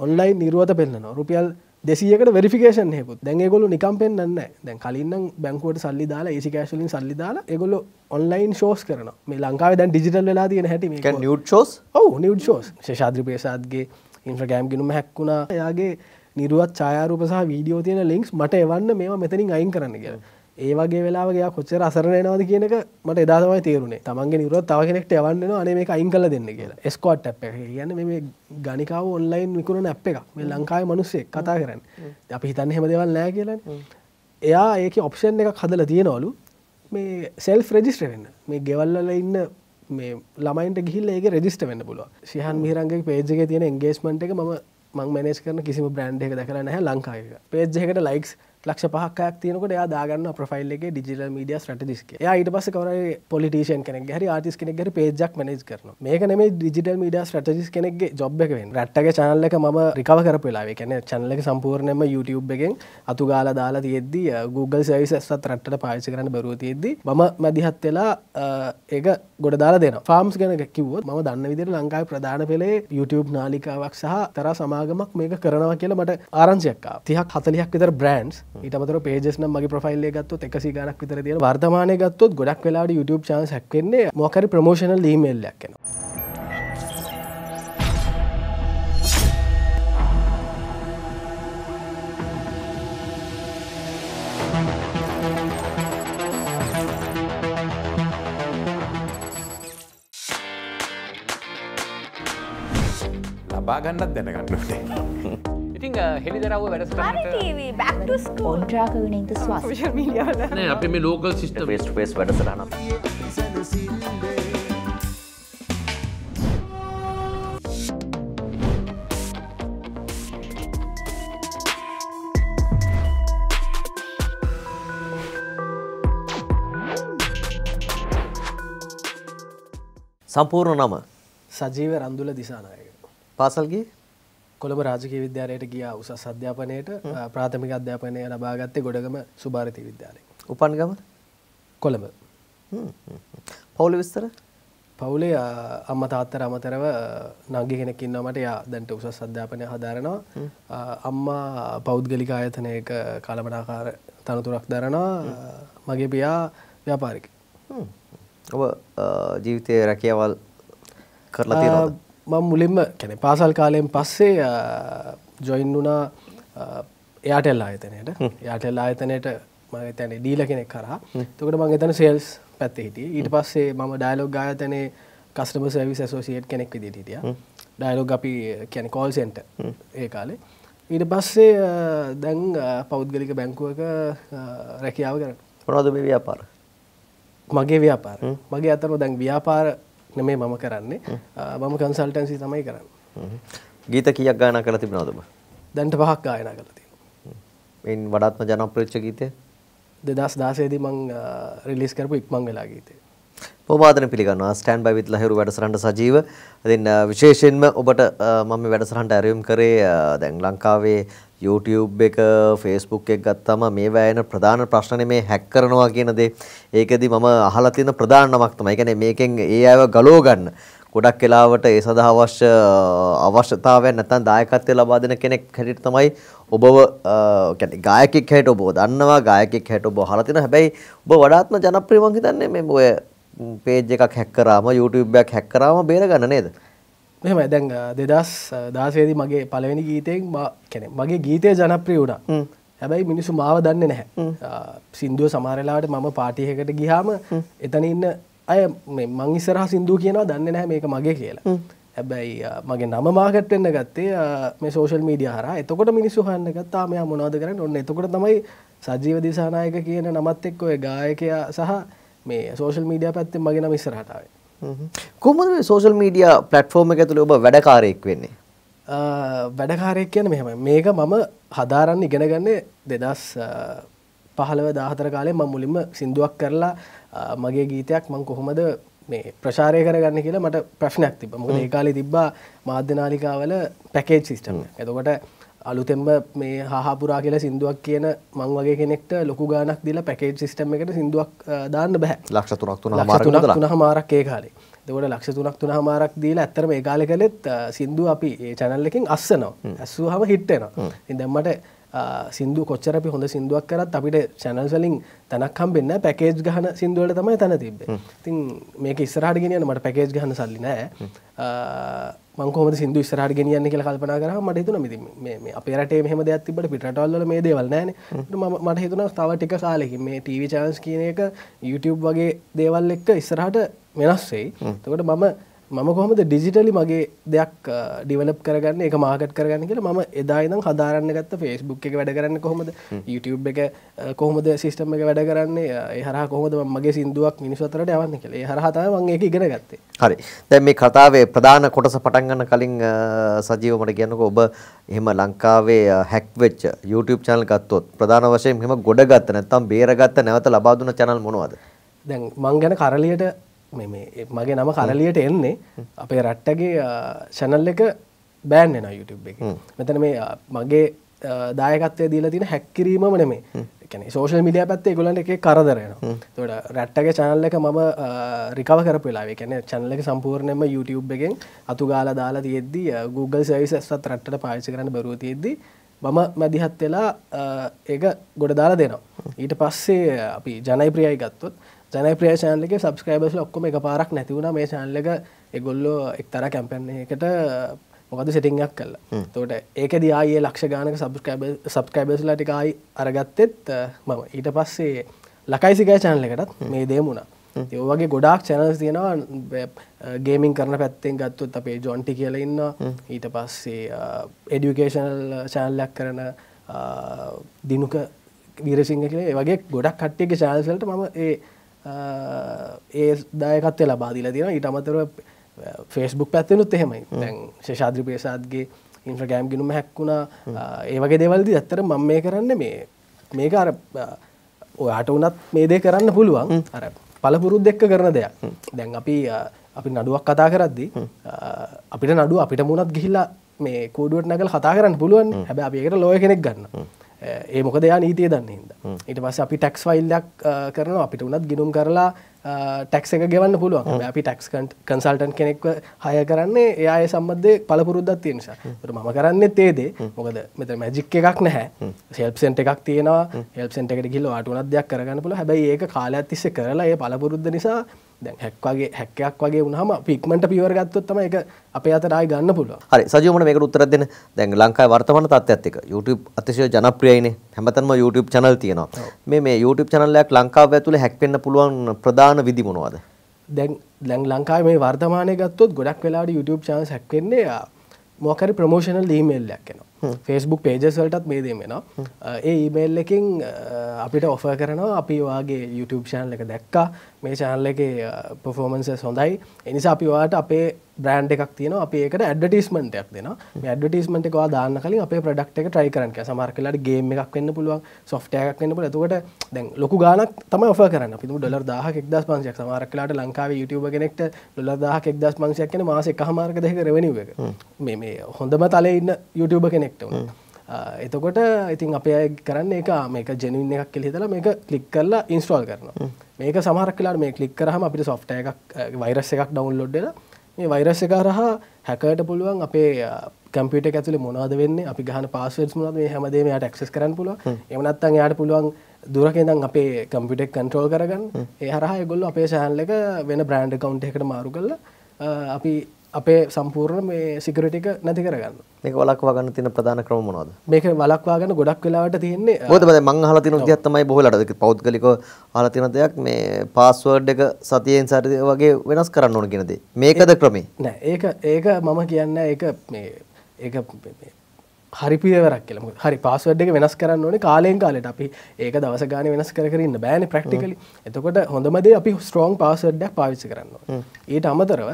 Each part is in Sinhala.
ඔන්ලයින් නිරුවත පෙන්න්න රුපියල් දෙසියකට වෙරිෆිකේෂන් හෙකුත් දැන්ගේගොලු නිකම් පෙන්න්න දැන් කලින්නම් බැංකුවට සල්ලි දාලා ඒසි කෑශලින් සල්ලි දාලා එගොල්ල ඔන්ලයින් ෂෝස් කරන මේ ලංකාව දැන් ඩිජිටල් වෙලා තියෙන හැටි නිියට් ෂෝස් ඔවු නිව් ෂෝස් ශාද්‍ර පේසාත්ගේ ඉන්ෆ්‍රගෑම් ගිනුම හැක්වුණා එයාගේ නිරුවත් ඡායාරූප සහ වීඩියෝ තියෙන ලින්ක්ස් මට එවන්න මේවා මෙතනින් අයින් කරන්න කියලා ඒවගේ වෙලාගේ කොච්චර අසරනයනවාද කියනක මට එදාතමයි තේරුණේ තමන්ගේ නිරුවත් තව කෙනෙක්ට යවන්න අනේ මේ අයින් කල දෙන්න කියලා. ස්කෝට් ඇ් කියන්න මේ ගනිකාව ඔන්ලයින් විකුණ ඇ් එක මේ ලංකායි මනුස්සේ කතා කරන්න. අපි හිතන්න හෙම දෙවල් නෑ කියලන එයා ඒක ඔප්ෂන් එක හදල තියෙනවලු. මේ සෙල් රෙජිස්ට්‍ර වෙන්න. මේ ගෙවල්ල ඉන්න මේ ළමයින්ට ගිහිල්ල ඒක රෙජිස්ට වෙන්න පුළුව සිහන් මිරන්ගේ පේජ්ගේ තියෙන එන්ගේස්මට එක ම මං මනස් කරන කිසිම බ්‍රන්ඩ් එක දකරන්න හැ ලංකාව. පේජ්ජකට ලයික්ස් ලක්ෂ පහක්කයක් තියනකට එයා දාගන්න ප්‍රෆයිල් එක ඩිජිටල් මීඩිය ස්ටටිස්ක ඊට පස කවර පොලිටේෂන් කෙනෙක් හරි ආටිස් කෙනෙක් හරි පේජක් මනජ් කරන මේක නෙේ ඩිජිටල් මීඩිය ස්ටටිස් කෙනෙක්ගේ ජොබ් එකෙන් රට්ටගේ චනල්ල එක ම රිකව කරපලාේ කැන චනලක සම්පූර්ණයම YouTube එකෙන් අතු ගාල දාලා තියෙද්දි Google සවිසත් රට්ට පාචි කරන්න බරුව තියෙද්දි ම මදිහත් වෙලා ඒක ගොඩ දාලා දෙන ෆාම්ස් ගැන කිවොත් ම දන්න විදිර ලංකායි ප්‍රධාන පෙළේ YouTube නාලිකාවක් සහ තර සමාගමක් මේක කරනවා කියලා මට ආරංචයක්කා තිහක් හතලියක් විතර බ්‍රන්ඩ් ඊටමතර පේජස්න මගේ ප්‍රෆයිල්ල ගත්තු එකසි ගනක් විතර තියෙන වර්තමානය ගත්තොත් ගොඩක් වෙලාට YouTube චාන්ස් හැක්වෙන්නේ මොකරි ප්‍රමෝෂණල් ඊමේල්ලයක් කෙනවා ලබා ගන්නත් දැනගන්නට. ඉතිං හෙළිදරව වැඩසටහනට back to school. ඔන්ට්‍රාකරණයද ස්වාස. Social media වල. නෑ අපි මේ ලෝකල් සිිස්ටම ෆේස් ෆේස් වැඩසටහන සම්පූර්ණ නම? සජීව රන්දුල දිසානායක. පාසල්ගේ කොළඹ රාජකය විද්‍යාලයට ගිය උසස් අධ්‍යාපනයට ප්‍රාථමික අධ්‍යාපනය ලබාගත්තේ ගොඩගම සුභාරති විද්‍යාලය උපන්ගම කොළඹ. පවුල විස්තර? පවුලේ අම්ම තාත්තර අමතරව නගි කෙනෙක් ඉන්නමට යා දැන්ට උසස් අධ්‍යාපනය හදාරනවා. අම්මා පෞද්ගලික ආයතනයක කළමනාකාර තනතුරක් දරනවා. මගේ පියා ව්‍යාපාරික. ඔබ ජීවිතය රැකියවල් කරලා තියෙනවද? මං මුලින්ම කැන පාසල් කාලයෙන් පස්සේ ජොයින් වුණා එයාටෙල් ආයතනයට. යාටෙල් ආයතනයට මගේ තැන ඩීල කෙනෙක් කරා. තකට මං එතන සේල්ස් පැත්ත හිටිය. ඊට පස්සේ මම ඩයිලොග් ආයතනයේ කස්ටම සවිස් සෝසිේට් කෙනෙක් විදිට හිටිය. ඩයිලොග් අපි කැන කෝල් සෙන්ට ඒ කාලේ. ඊට පස්සේ දැන් පෞද්ගලික බැංකුවක රැකියාව කරන මොනවද මේ ව්‍යාපාර? මගේ ව්‍යාපාර. මගේ අතර දැන් ව්‍යාපාර නෙමේ මම කරන්නේ මම කන්සල්ටන්සි තමයි කරන්න. ගීත කීයක් ගායනා කරලා තිබෙනවද ඔබ? දැන්ට පහක් ගායනා කලති එයින් වඩාත්ම ජනප්‍රියච්ච ගීතය? දෙදස් දාසේදී මං රිලිස් කරපු ඉක්මං වෙලා ගීතේ පෝවාදන පිළිගන්නවා ස්ටෑන් බයි විත් ලහිරු වැඩසටහනට සජීව. අ, විශේෂයෙන්ම ඔබට මම මේ වැඩසටහනට ඇරයුම් කරේ දැන් ලංකාවේ YouTube එක Facebook එක ගත්තම මේවා එන ප්‍රධාන ප්‍රශ්නේ මේ හැක් කරනවා කියන දේ. ඒකෙදි මම අහලා තියෙන ප්‍රධාන නමක් තමයි. ඒ කියන්නේ මේකෙන් ඒ අයව ගලව ගන්න. ගොඩක් වෙලාවට ඒ සඳහා අවශ්‍ය අවශ්‍යතාවයන් නැත්නම් දායකත්වය ලබා දෙන කෙනෙක් හැටියට තමයි ඔබව කියන්නේ ගායකයෙක් හැටියට ඔබව දන්නවා ගායකයෙක් හැටියට ඔබ අහලා තියෙනවා හැබැයි ඔබ වඩාත්ම ජනප්‍රිය මං හිතන්නේ මේ ඔය පේජ් එකක් හැක් කරාම YouTube එකක් හැක් කරාම බේරගන්න නේද මෙහම දැන් දෙදස් දාසේදී මගේ පළවෙනි ගීතයෙන් කැනෙ මගේ ගීතය ජනප්‍රිය වුණා. හැබැයි මිනිසු මාව දන්න නැහැ. සින්දුව සමාරලාට මම පාටියකට ගිහාම එතන ඉන්න අය මේ ඉස්සරහ සිින්දුව කියනවා දන්න නැහැ මේක මගේ කියලා. හැබැයි මගේ නම මාකට්වෙන්න ගත්තේ අ, මේ සෝෂල් මීඩිය හර එතකොට මිනිස්සු හන්න ගත්තා මෙයා මොනවද කරන්න? ඔන්න එතකොට තමයි සජීව දිසානායක කියන නමත් එක්ක ඔය ගායකයා සහ මේ සෝෂල් මීඩිය පැත්තෙන් මගේ නම ඉස්සරහටාවේ කොහොමද මේ සෝෂල් මීඩියා ප්ලට්ෆෝම් එක ඇතුලේ ඔබ වැඩකාරයෙක් වෙන්නේ? වැඩකාරයක් කියන මෙහම මේක මම හදාරන්න ඉගෙනගන්නේ දෙදස් පහළව දාහතර කාලේ මං මුලින්ම සිින්දුවක් කරලා මගේ ගීතයක් මං කොහොමද මේ ප්‍රශාරය කරගන්න කියලා මට ප්‍රශ්නයක් තිබ මොකද ඒ කාලේ තිබ්බා මාධ්‍ය නාලිකාවල පැකේජ් සිිස්ටම් එතකොට අලුතෙම්ම මේ හාපුරා කියලා සිින්දුවක් කියන මං වගේ කෙනෙක්ට ලොකු ගානක් දිල පැකේජ් සිිටම එකට සිින්දුවක් දාන්න බැහැ ලක්ෂ තුනක් තුන තුනක් තුන හමාරක් ඒ කාලේ. දවට ලක්ෂ තුනක් තුන හමාරක් දීලා ඇත්තරම ඒ කාලෙ කළෙත් සිින්දු අපි ඒ චැනල්ලකින් අස්සනවා. ඇස්සූ හම. හිට්ටෙනවා ඉදැම්මට සිින්දු කොච්චර අපි හොඳ සිින්දුවක් කරත් අපිට චැනල් සලින් තැනක් හම්බෙන්න පැකේජ් ගහන සිින්දුවලට තමයි තැන තිබේ තින් මේක ඉස්සරහට ගෙනියන මට පැකේජ් ගහන සල්ලි නෑ මංකෝම සිදු ස්රහට ගෙනියන්න කියලා කල්පනා කර මට හිතුන මිති අපේ රටේ මෙහම දෙයක් තිබට පිටවල්ල මේ දේවල් නෑන. මට හිතුන තව ටික කාලෙකින් මේ ටීවි චාන්ස් කියන එක YouTube වගේ දේවල් එක්ක ඉස්සරහට වෙනස්සේ තකට මම මම කොහොමද ඩිජිටලි මගේ දෙයක් ඩිවලප් කරගන්න එක මාකට් කරගන්න කියලා මම එදායිනම් හදාරන්න ගත්ත ෆෙස්බුක් එක වැඩ කරන්න කොහොමද? YouTube එක කොහොමද සිිස්ටම් එක වැඩ කරන්නේ? හර කොහොද මගේ සිින්දුවක් මිනිස්වතරට යවන්න කළ හරහතම මගේ ඉගෙන ගත්තේ. හරි. දැන් මේ කතාවේ ප්‍රධාන කොටස පටන් ගන්න කලින් සජීව මට කියන්නකෝ ඔබ එහෙම ලංකාවේ හැක් වෙච්ච YouTube channel ගත්තොත් ප්‍රධාන වශයෙන් එහෙම ගොඩ ගත්ත නැත්නම් බේරගත්ත නැවත ලබා දුන්න channel මොනවද? දැන් මං ගැන කරලියට මගේ නම කරලියට එන්නේ. අපේ රට්ටගේ චැනල් එක බෑන් එෙන YouTube එක. මෙතන මේ මගේ දායකත්වය දීලා තින හැක්කිරීම නෙමේ කැන සෝෂල් මිඩිය පැත්තේ ගොලන්ට එක කරදරෙන තොට රැට්ටගේ චැනල් එක මම රිකව කරපලාේ කැන චැනල එක සම්පූර්ණයම YouTube එකෙන් අතු ගාල දාලා තියෙද්දී Google සවිසත් රට්ට පාචි කරන්න බරුව තියෙද්දී මම මැදිහත් වෙලා ඒක ගොඩ දාලා දෙනවා. ඊට පස්සේ අපි ජනයි ප්‍රියයි ගත්තොත් ජනයි ප්‍රිය චානලක සබස්ක්‍රයිබස් ඔක්කොම එක පාරක් නැතිවුණ මේ චානලක එගොල්ලෝ එක්තර කැම්පැන්න එකට මොකද සිටිංයක් කල්ලා තෝට ඒක දයායේ ලක්ෂ ගානක සබස්ක්‍රයිබස්ලා ටිකයි අරගත්තෙත් මම. ඊට පස්සේ ලකයිසිකය චානලකටත් මේ දේමුණා ඒවගේ ගොඩක් චැනල්ස් තියෙනවා. ගේමින් කරන පැත්තෙන් ගත්තුත් අපේ ජොන්ටි කියල ඉන්න ඊට පස්සේ එඩියුකේෂනල් චානල්ලයක් කරන දිනුක වීරසිංහ කියලේ. වගේ ගොඩක් කට්ටියක චාල්සලට මම ඒ ඒ දායකත්වය ලබාදිල තියෙන ඊට අමතරව ෆේස්බුක් පැත්තනුත් එහෙමයි. දැන් ශේෂාද්‍රි පේසාත්ගේ ඉන්ෆ්‍රගෑම් ගිනුම හැක්වුණා ඒවගේ දෙවල්දි ඇත්තර මං මේ කරන්න මේ මේක අර ඔයාට වනත් මේ දේ කරන්න පුළුවන්. අර පලපුරුත් දෙක්ක කරන දෙයක්. දැන් අපි අපි නඩුවක් කතා කරද්දි අපිට නඩු අපිට මුණත් ගිහිල්ලා මේ කෝඩුවට නැගල කතා කරන්න පුළුවන්. හැබ අපිකට ලෝය කෙනෙක් ගන්න ඒ මොකද යා නීතිය දන්න හිද ඊට පස්ස අපි ටැක්ස් ෆයිල්ලක් කරන අපිට උනත් ගිනුම් කරලා ටැක්ස එක ගෙවන්න පුළුවන්. අපි ටැක්ස් කන්සල්ටන් කෙනෙක්ව හය කරන්නේ එයා සම්බන්ධය පලපුරුද්දත් තියෙනසා ම කරන්න තේදේ මොකද මෙත මැජික් එකක් නැහැ. සෙල්ප්සෙන්ට එකක් තියෙනවා. හෙල්පසෙන්ට එකට ගිල්ල අටුනත් දෙයක් කරගන්න පුළ හැබයි ඒක කාලයක් තිස්ස කරලා ඒ පලපුරුද්ධ නිසා දැන් හැක්වගේ හැක්කයක් වගේ වුණහම පික්මට පිවරගත්තොත් තම එක අප අතරයි ගන්න පුළුව හරි සජමන මේක උත්තර දෙන්න. දැන් ලංකායි වර්තමන තත්ත්වයක් එක YouTube අතිශය ජනප්‍රියයිනේ. හැමතැනම YouTube channel තියෙනවා. මේ මේ YouTube channel එකක් ලංකාව ඇතුලේ හැක් වෙන්න පුළුවන් ප්‍රධාන විදි මොනවද? දැන් දැන් ලංකාවේ මේ වර්තමානය ගත්තොත් ගොඩක් වෙලාට YouTube channel හැක් වෙන්නේ මොකරි ප්‍රමෝෂනල් ඊමේල්යක් එනවා ෆෙස්බුක් පේජස්වලටත් මේ දෙමෙන ඒ ඊමේල් එකින් අපිට ඔෆ කරනවා. අපි වාගේ YouTube ශානල එක දැක්කා. මේ චානල එක පොෆෝමන්ස හොඳයි. එනිසා අපි වාට අපේ බ්‍රන්් එකක් තියන අප ඒකට ඇඩටිස්මටයක් දෙන ඇඩටිස්මට එකවා දාන්න කලින් අපේ ප්‍රඩක්් එක ට්‍රයි කරන සමර්කලට ගේම එකක් වන්න පුළුවන් සොෆ්ටයක් වන්න පුල ඇතුකට දැන් ලොකු ගානක් තම ඔෆ කරන්න. පිතු ඩොලර් දාහ එක්දස් පන්සයක්. සමරකලාට ලංකාව YouTube කෙනෙක්ට ඩොලර් දාහ එක්දස් පන්සයක් කන මාස එක හමාර්ක දෙක රවනිව එක. මේ හොඳම තල ඉන්න YouTube කෙනෙක්ට වුණ. එතකොට ඉතින් අපේ කරන්න එක මේක ජැනවින් එකක් කෙ හිතලා මේක කලික් කරලා ඉන්ස්ටෝල් කරන මේක සමහරක්ලාට මේ කලික් කරහම අපිට සොෆ්ට එකක් වෛරස් එකක් ඩවන්ලෝඩ්ඩලා මේ වෛරස් එක හරහා හැකට පුළුවන් අපේ කම්පිට ඇතුල මොනාද වෙන්න අපි ගහන පාස්වර්ස් මොනද මේ හැමදේම යට ක්සස් කරන්න පුළුව එමනත්තන් යායට පුළුවන් දුරකෙදම් අපේ කම්පිටෙක් කන්ට්‍රෝල් කරගන්න. ඒ හරහා ගොල්ල අපේ සෑන්ල එක වෙන බ්‍රන්ඩ් කවන්් එකට මාරු කරල අපි අපේ සම්පූර්ණ මේ සිකරටික නැති කරගන්න. මේක වලක්වා ගන්න තියෙන ප්‍රධාන ක්‍රම මොනවද? මේක වලක්වාගන්න ගොඩක් වෙලාවට තියෙන්නේ මොකද මං අහලා තියෙන විදිහක් තමයි බොහෝ වෙලාවට. පෞද්ගලිකව අහලා තියෙන දෙයක්. මේ පාස්වර්ඩ් එක සතියෙන් සති වගේ වෙනස් කරන්න ඕන කියන දේ. මේකද ක්‍රමේ? නෑ ඒක ඒක මම කියන්න ඒක මේ ඒක හරි පියවරක් කියලම හරි පාස්වඩ් එක වෙනස් කරන්න ඕනේ කාලයෙන් කාලට අපි ඒක දවස ගාන වෙනස් කරන්න බෑන ප්‍රක්ටිකලි එතකොට හොඳමද අපි ස්ට්‍රෝන් පාසඩ්ඩක් පාවිච්චි කරන්න ඊට අමතරව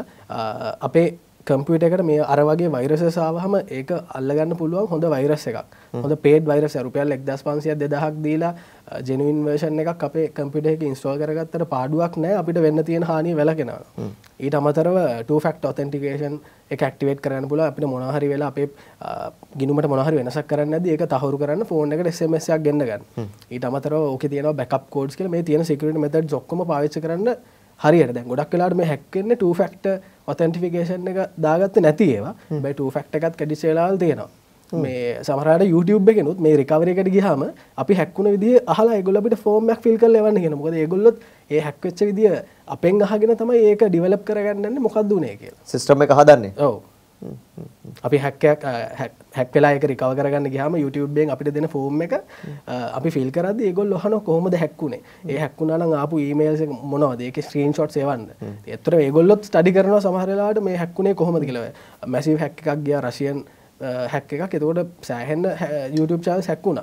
අපේ කම්පියට එකට මේ අර වගේ වෛරස සාවහම ඒක අල්ලගන්න පුළුවන් හොඳ වෛරස් එකක්. හොඳ පේඩ වෛරස රුපියල් එක්දස් පන්සිය දෙදහක් දීලා ජෙනුවන් වර්ෂන් එකක් අපේ කම්පිට එක ඉන්ස්ටෝල් කරගත්තට පාඩුවක් නෑ. අපිට වෙන්න තියෙන හානි වෙලගෙනවා ඊට අමතරව ටෆක්ට ඔතෙන්ටිකේෂන් එක ක්ටිවේට කරන්න පුල අපිට මොනහරි වෙලා අපේ ගිනුමට මොහරි වෙනසක් කරන්න ඒක තහවරු කරන්න ෆෝන් එකට එසමසයක් ගන්නගන්න ඊට අමතර ඕක තියන බැකප් කෝඩ් කල මේ තියෙන සිකට මෙත ජොක්කම පාවිච්ච කරන්න හරියට දැන් ගොඩක් වෙලාට මේ හැක්කෙන්න ටෆක්ට ඔතැන්ටිෆිකේෂන් එක දාගත්ත නැති ඒවා. බයි ටෆක්ට එකත් කඩිසේලාල් තියෙනවා. මේ සමරට YouTube එකනුත් මේ රිකවරකට ගහම අපි හැක්කුණ විදි අහලා ගොලට ෆෝර්මක් ෆිල් කල් ලවන්න ගෙන මොකද ගොල්ලොත් ඒ හැක්වෙච්ච විදිිය අපෙන් අහගෙන තමයි ඒක ඩිවලප් කරගන්නන්න මොකක්දුනේ කියලා. සිස්ටම එක හදන්නේ? ඔව අපි හැක්කයක් හැක්ලා එක රිකව කරගන්න ගහම YouTubeෙන් අපිට දෙන ෆෝර්ම් එක අපි ෆිල් කරද ඒගොල් හන කොහොමද හැක්කුණේ ඒ හැක්කුණන ආපු ඊමේල්ස මොනවද? ඒක ස්ක්‍රීන් ෂොට් සේවන්න එතර ඒගොල්ලොත් ස්ටඩි කරන සමහරලාට මේ හැක්කුණේ කොහොමද කියලව මැසි හැක් එකක් ගිය රශයන් හැක් එකක්. එතකොට සෑහෙන්න YouTube චාල් හැක්කුණ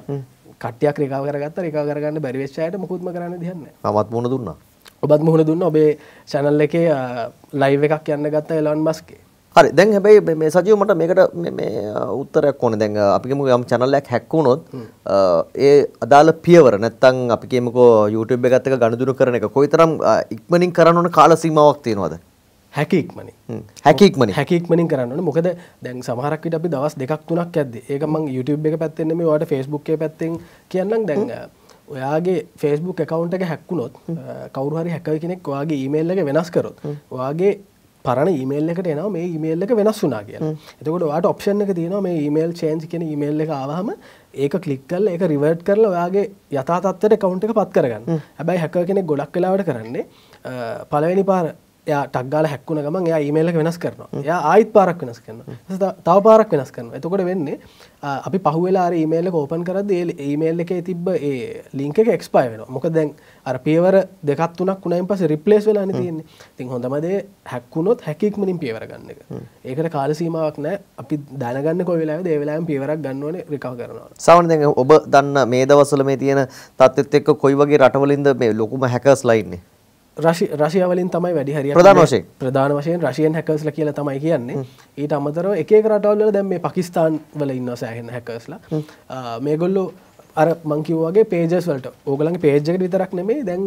කටයක් රිකාව කරගත්ත. රිකා කරගන්න බැරිවෙච්චායට මුකුත්ම කරන්න දියන්න මත් මුණ දුන්නා. ඔබත් මුහුණ දුන්න. ඔබේ චැනල් එකේ ලයිව එකක් යන්න ගත්ත එලොන් මස්ගේ හරි. දැන් හැබැයි මේ සජීව මට මේකට මේ උත්තරයක් ඕනේ. දැන් අපි කියමු යම් channel එකක් හැක් වුණොත් ඒ අදාළ පියවර නැත්තම් අපි කියමුකෝ YouTube එකත් එක්ක ගනුදෙනු කරන එක කොයිතරම් ඉක්මනින් කරන්න ඕන කාල සීමාවක් තියෙනවද? හැකික්මනි හැකික්මනි හැකික්මනින් කරන්න මොකද දැන් සමහරක්විට අපි දවස් දෙකක් තුනක් ඇද ඒක මං YouTube එක පැත්තෙන්න මේ වාට ෆස්බුක් පැත්තෙන් කියන්නම්. දැන් ඔයාගේ ෆස්බුක් එකකවන්ට එක හැක්කුණොත් කවරුහරි හැකව කෙනෙක් වගේ ඊමේල් එක වෙනස් කරොත් වගේ පරණ ඊමේල් එකට එනවා මේ ඊමේල් එක වෙනස් වුනා කියලා. එතකොට ඔයාට ඔප්ෂන් එක තියෙනවා මේ ඊමේල් චේන්ජ් කියන ඊමේල් එක ආවහම ඒක ක්ලික් කරලා ඒක රිවර්ට් කරලා ඔයාගේ යථා තත්ත්වයට account එක පත් කරගන්න. හැබැයි හැකර් කෙනෙක් ගොඩක් වෙලාවට කරන්නේ පළවෙනි පාර එයා ටක්ගාල හැක්කුණ ගමන් එයා ඊමේල් එක වෙනස් කරනවා. එයා ආයිත් පාරක් වෙනස් කරනවා. තව පාරක් වෙනස් කරනවා. එතකොට වෙන්නේ අපි පහුවෙලා අර ඊමේල් එක ඕපන් කරද්දී ඒ ඊමේල් එකේ තිබ්බ ඒ ලින්ක් එක එක්ස්පයර් වෙනවා. මොකද දැන් අර පියවර දෙකක් තුනක් වුණායින් පස්සේ රිප්ලේස් වෙලානේ තියෙන්නේ. ඉතින් හොඳම දේ හැක්කුණොත් හැකික්මනින් පියවර ගන්න එක. ඒකට කාල සීමාවක් නැහැ. අපි දැනගන්න ඒ වෙලාවෙන් පියවරක් ගන්න ඕනේ රිකවර් කරනවා. සාමාන්‍යයෙන් දැන් ඔබ දන්න මේ දවස්වල මේ තියෙන තත්ත්වෙත් එක්ක කොයි වගේ රටවලින්ද මේ ලොකුම හැකර්ස්ලා ඉන්නේ? රශයාවලින් තමයි වැඩි හරි ප්‍රධාන වශයෙන්. ප්‍රධාන වශයෙන් රශයන් හැකස්ල කියල තමයි කියන්නේ. ඊට අමතරව එක රටවල්ල දැම් මේ පකිස්ාන් වල ඉන්න සෑහෙන හැකස්ලා මේගොල්ලෝ අර මංකිවගේ පේජස් වලට. ඕගලගේ පේජ්ක විතරක් නෙමේ දැන්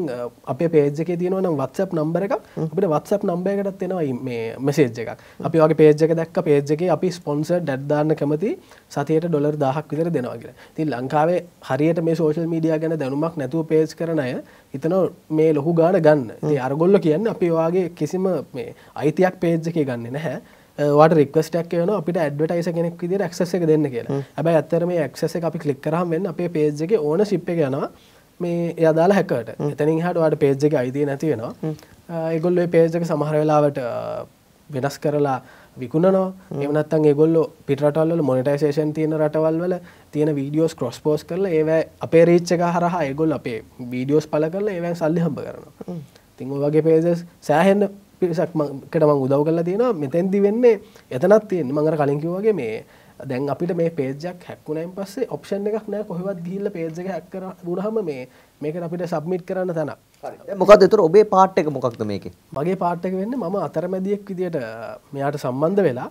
අප පේජක තියනවන වත්සප් නම්බර එකක්. අපිට වත්සප් නම්බයකටත් තියෙනවා මේ මෙසේජ් එකක්. අපි වගේ පේජක දැක්ක පේජක අපි ස්පොන්සර් ඩැඩ්දාන්න කැමති සතියට ඩොලර් දහක් විතර දෙනවාගෙන ති ලංකාවේ හරියට මේ සෝශල් මීඩිය ගැන දැනුමක් නැතුව පේජ් කරන අය හිතන මේ ලොහු ගාන ගන්න. ති අරගොල්ල කියන්න අපි වාගේ කිසිම මේ අයිතියක් පේජ්ජක ගන්න නැහැ වට රික්වස්ටක් යන අපිට ඇඩ්වටයිස කෙනෙක් විදිර ක්සස එක දෙන්න කියලා. හැබයි ඇත්තර මේ ක්සස එක අපි කලික් කරහම වෙන්න අපේ පේජ්ක ඕන ශිප් එක යනවා. මේ යදාලා හැකට එතනින් හට වාට පේජ් එක අයිතිය නැති වෙනවා. ඒගොල්ල පේජක සමහර වෙලාවට වෙනස් කරලා විකුණනවා. එමනත්තන් ඒගොල්ල පිටරටල්ල මොනිටයිසේෂන් තියෙන රටවල් වල තියෙන වීඩියෝස් ක්‍රොස් පෝස් කරල ඒව අපේ රීච්චක හරහා ඒගොල් අපේ වීඩියෝස් පල කරලා ඒවැන් සල්ලි හම්බ කරනවා. තිං වගේ පේජස් සෑහෙන්න පිරිසක්කට මං උදව් කරලා තියෙනවා. මෙතැන්දි වෙන්නේ එතනත් තියෙන මඟර කලින්කිවගේ මේ දැන් අපිට මේ පේජක් හැක්කුණයින් පස්සේ ඔප්ෂන් එකක් නෑ. කොහෙවත් ගිහිල්ල පේජක හැක්කර බුණහම මේ මේක අපිට සබ්මිට් කරන්න තැන මොකද තුර ඔබේ පාට් එක මොකක්ද මේක? මගේ පාට්ටක වෙන්න මම අතරමැදියෙක් විදියට මෙයාට සම්බන්ධ වෙලා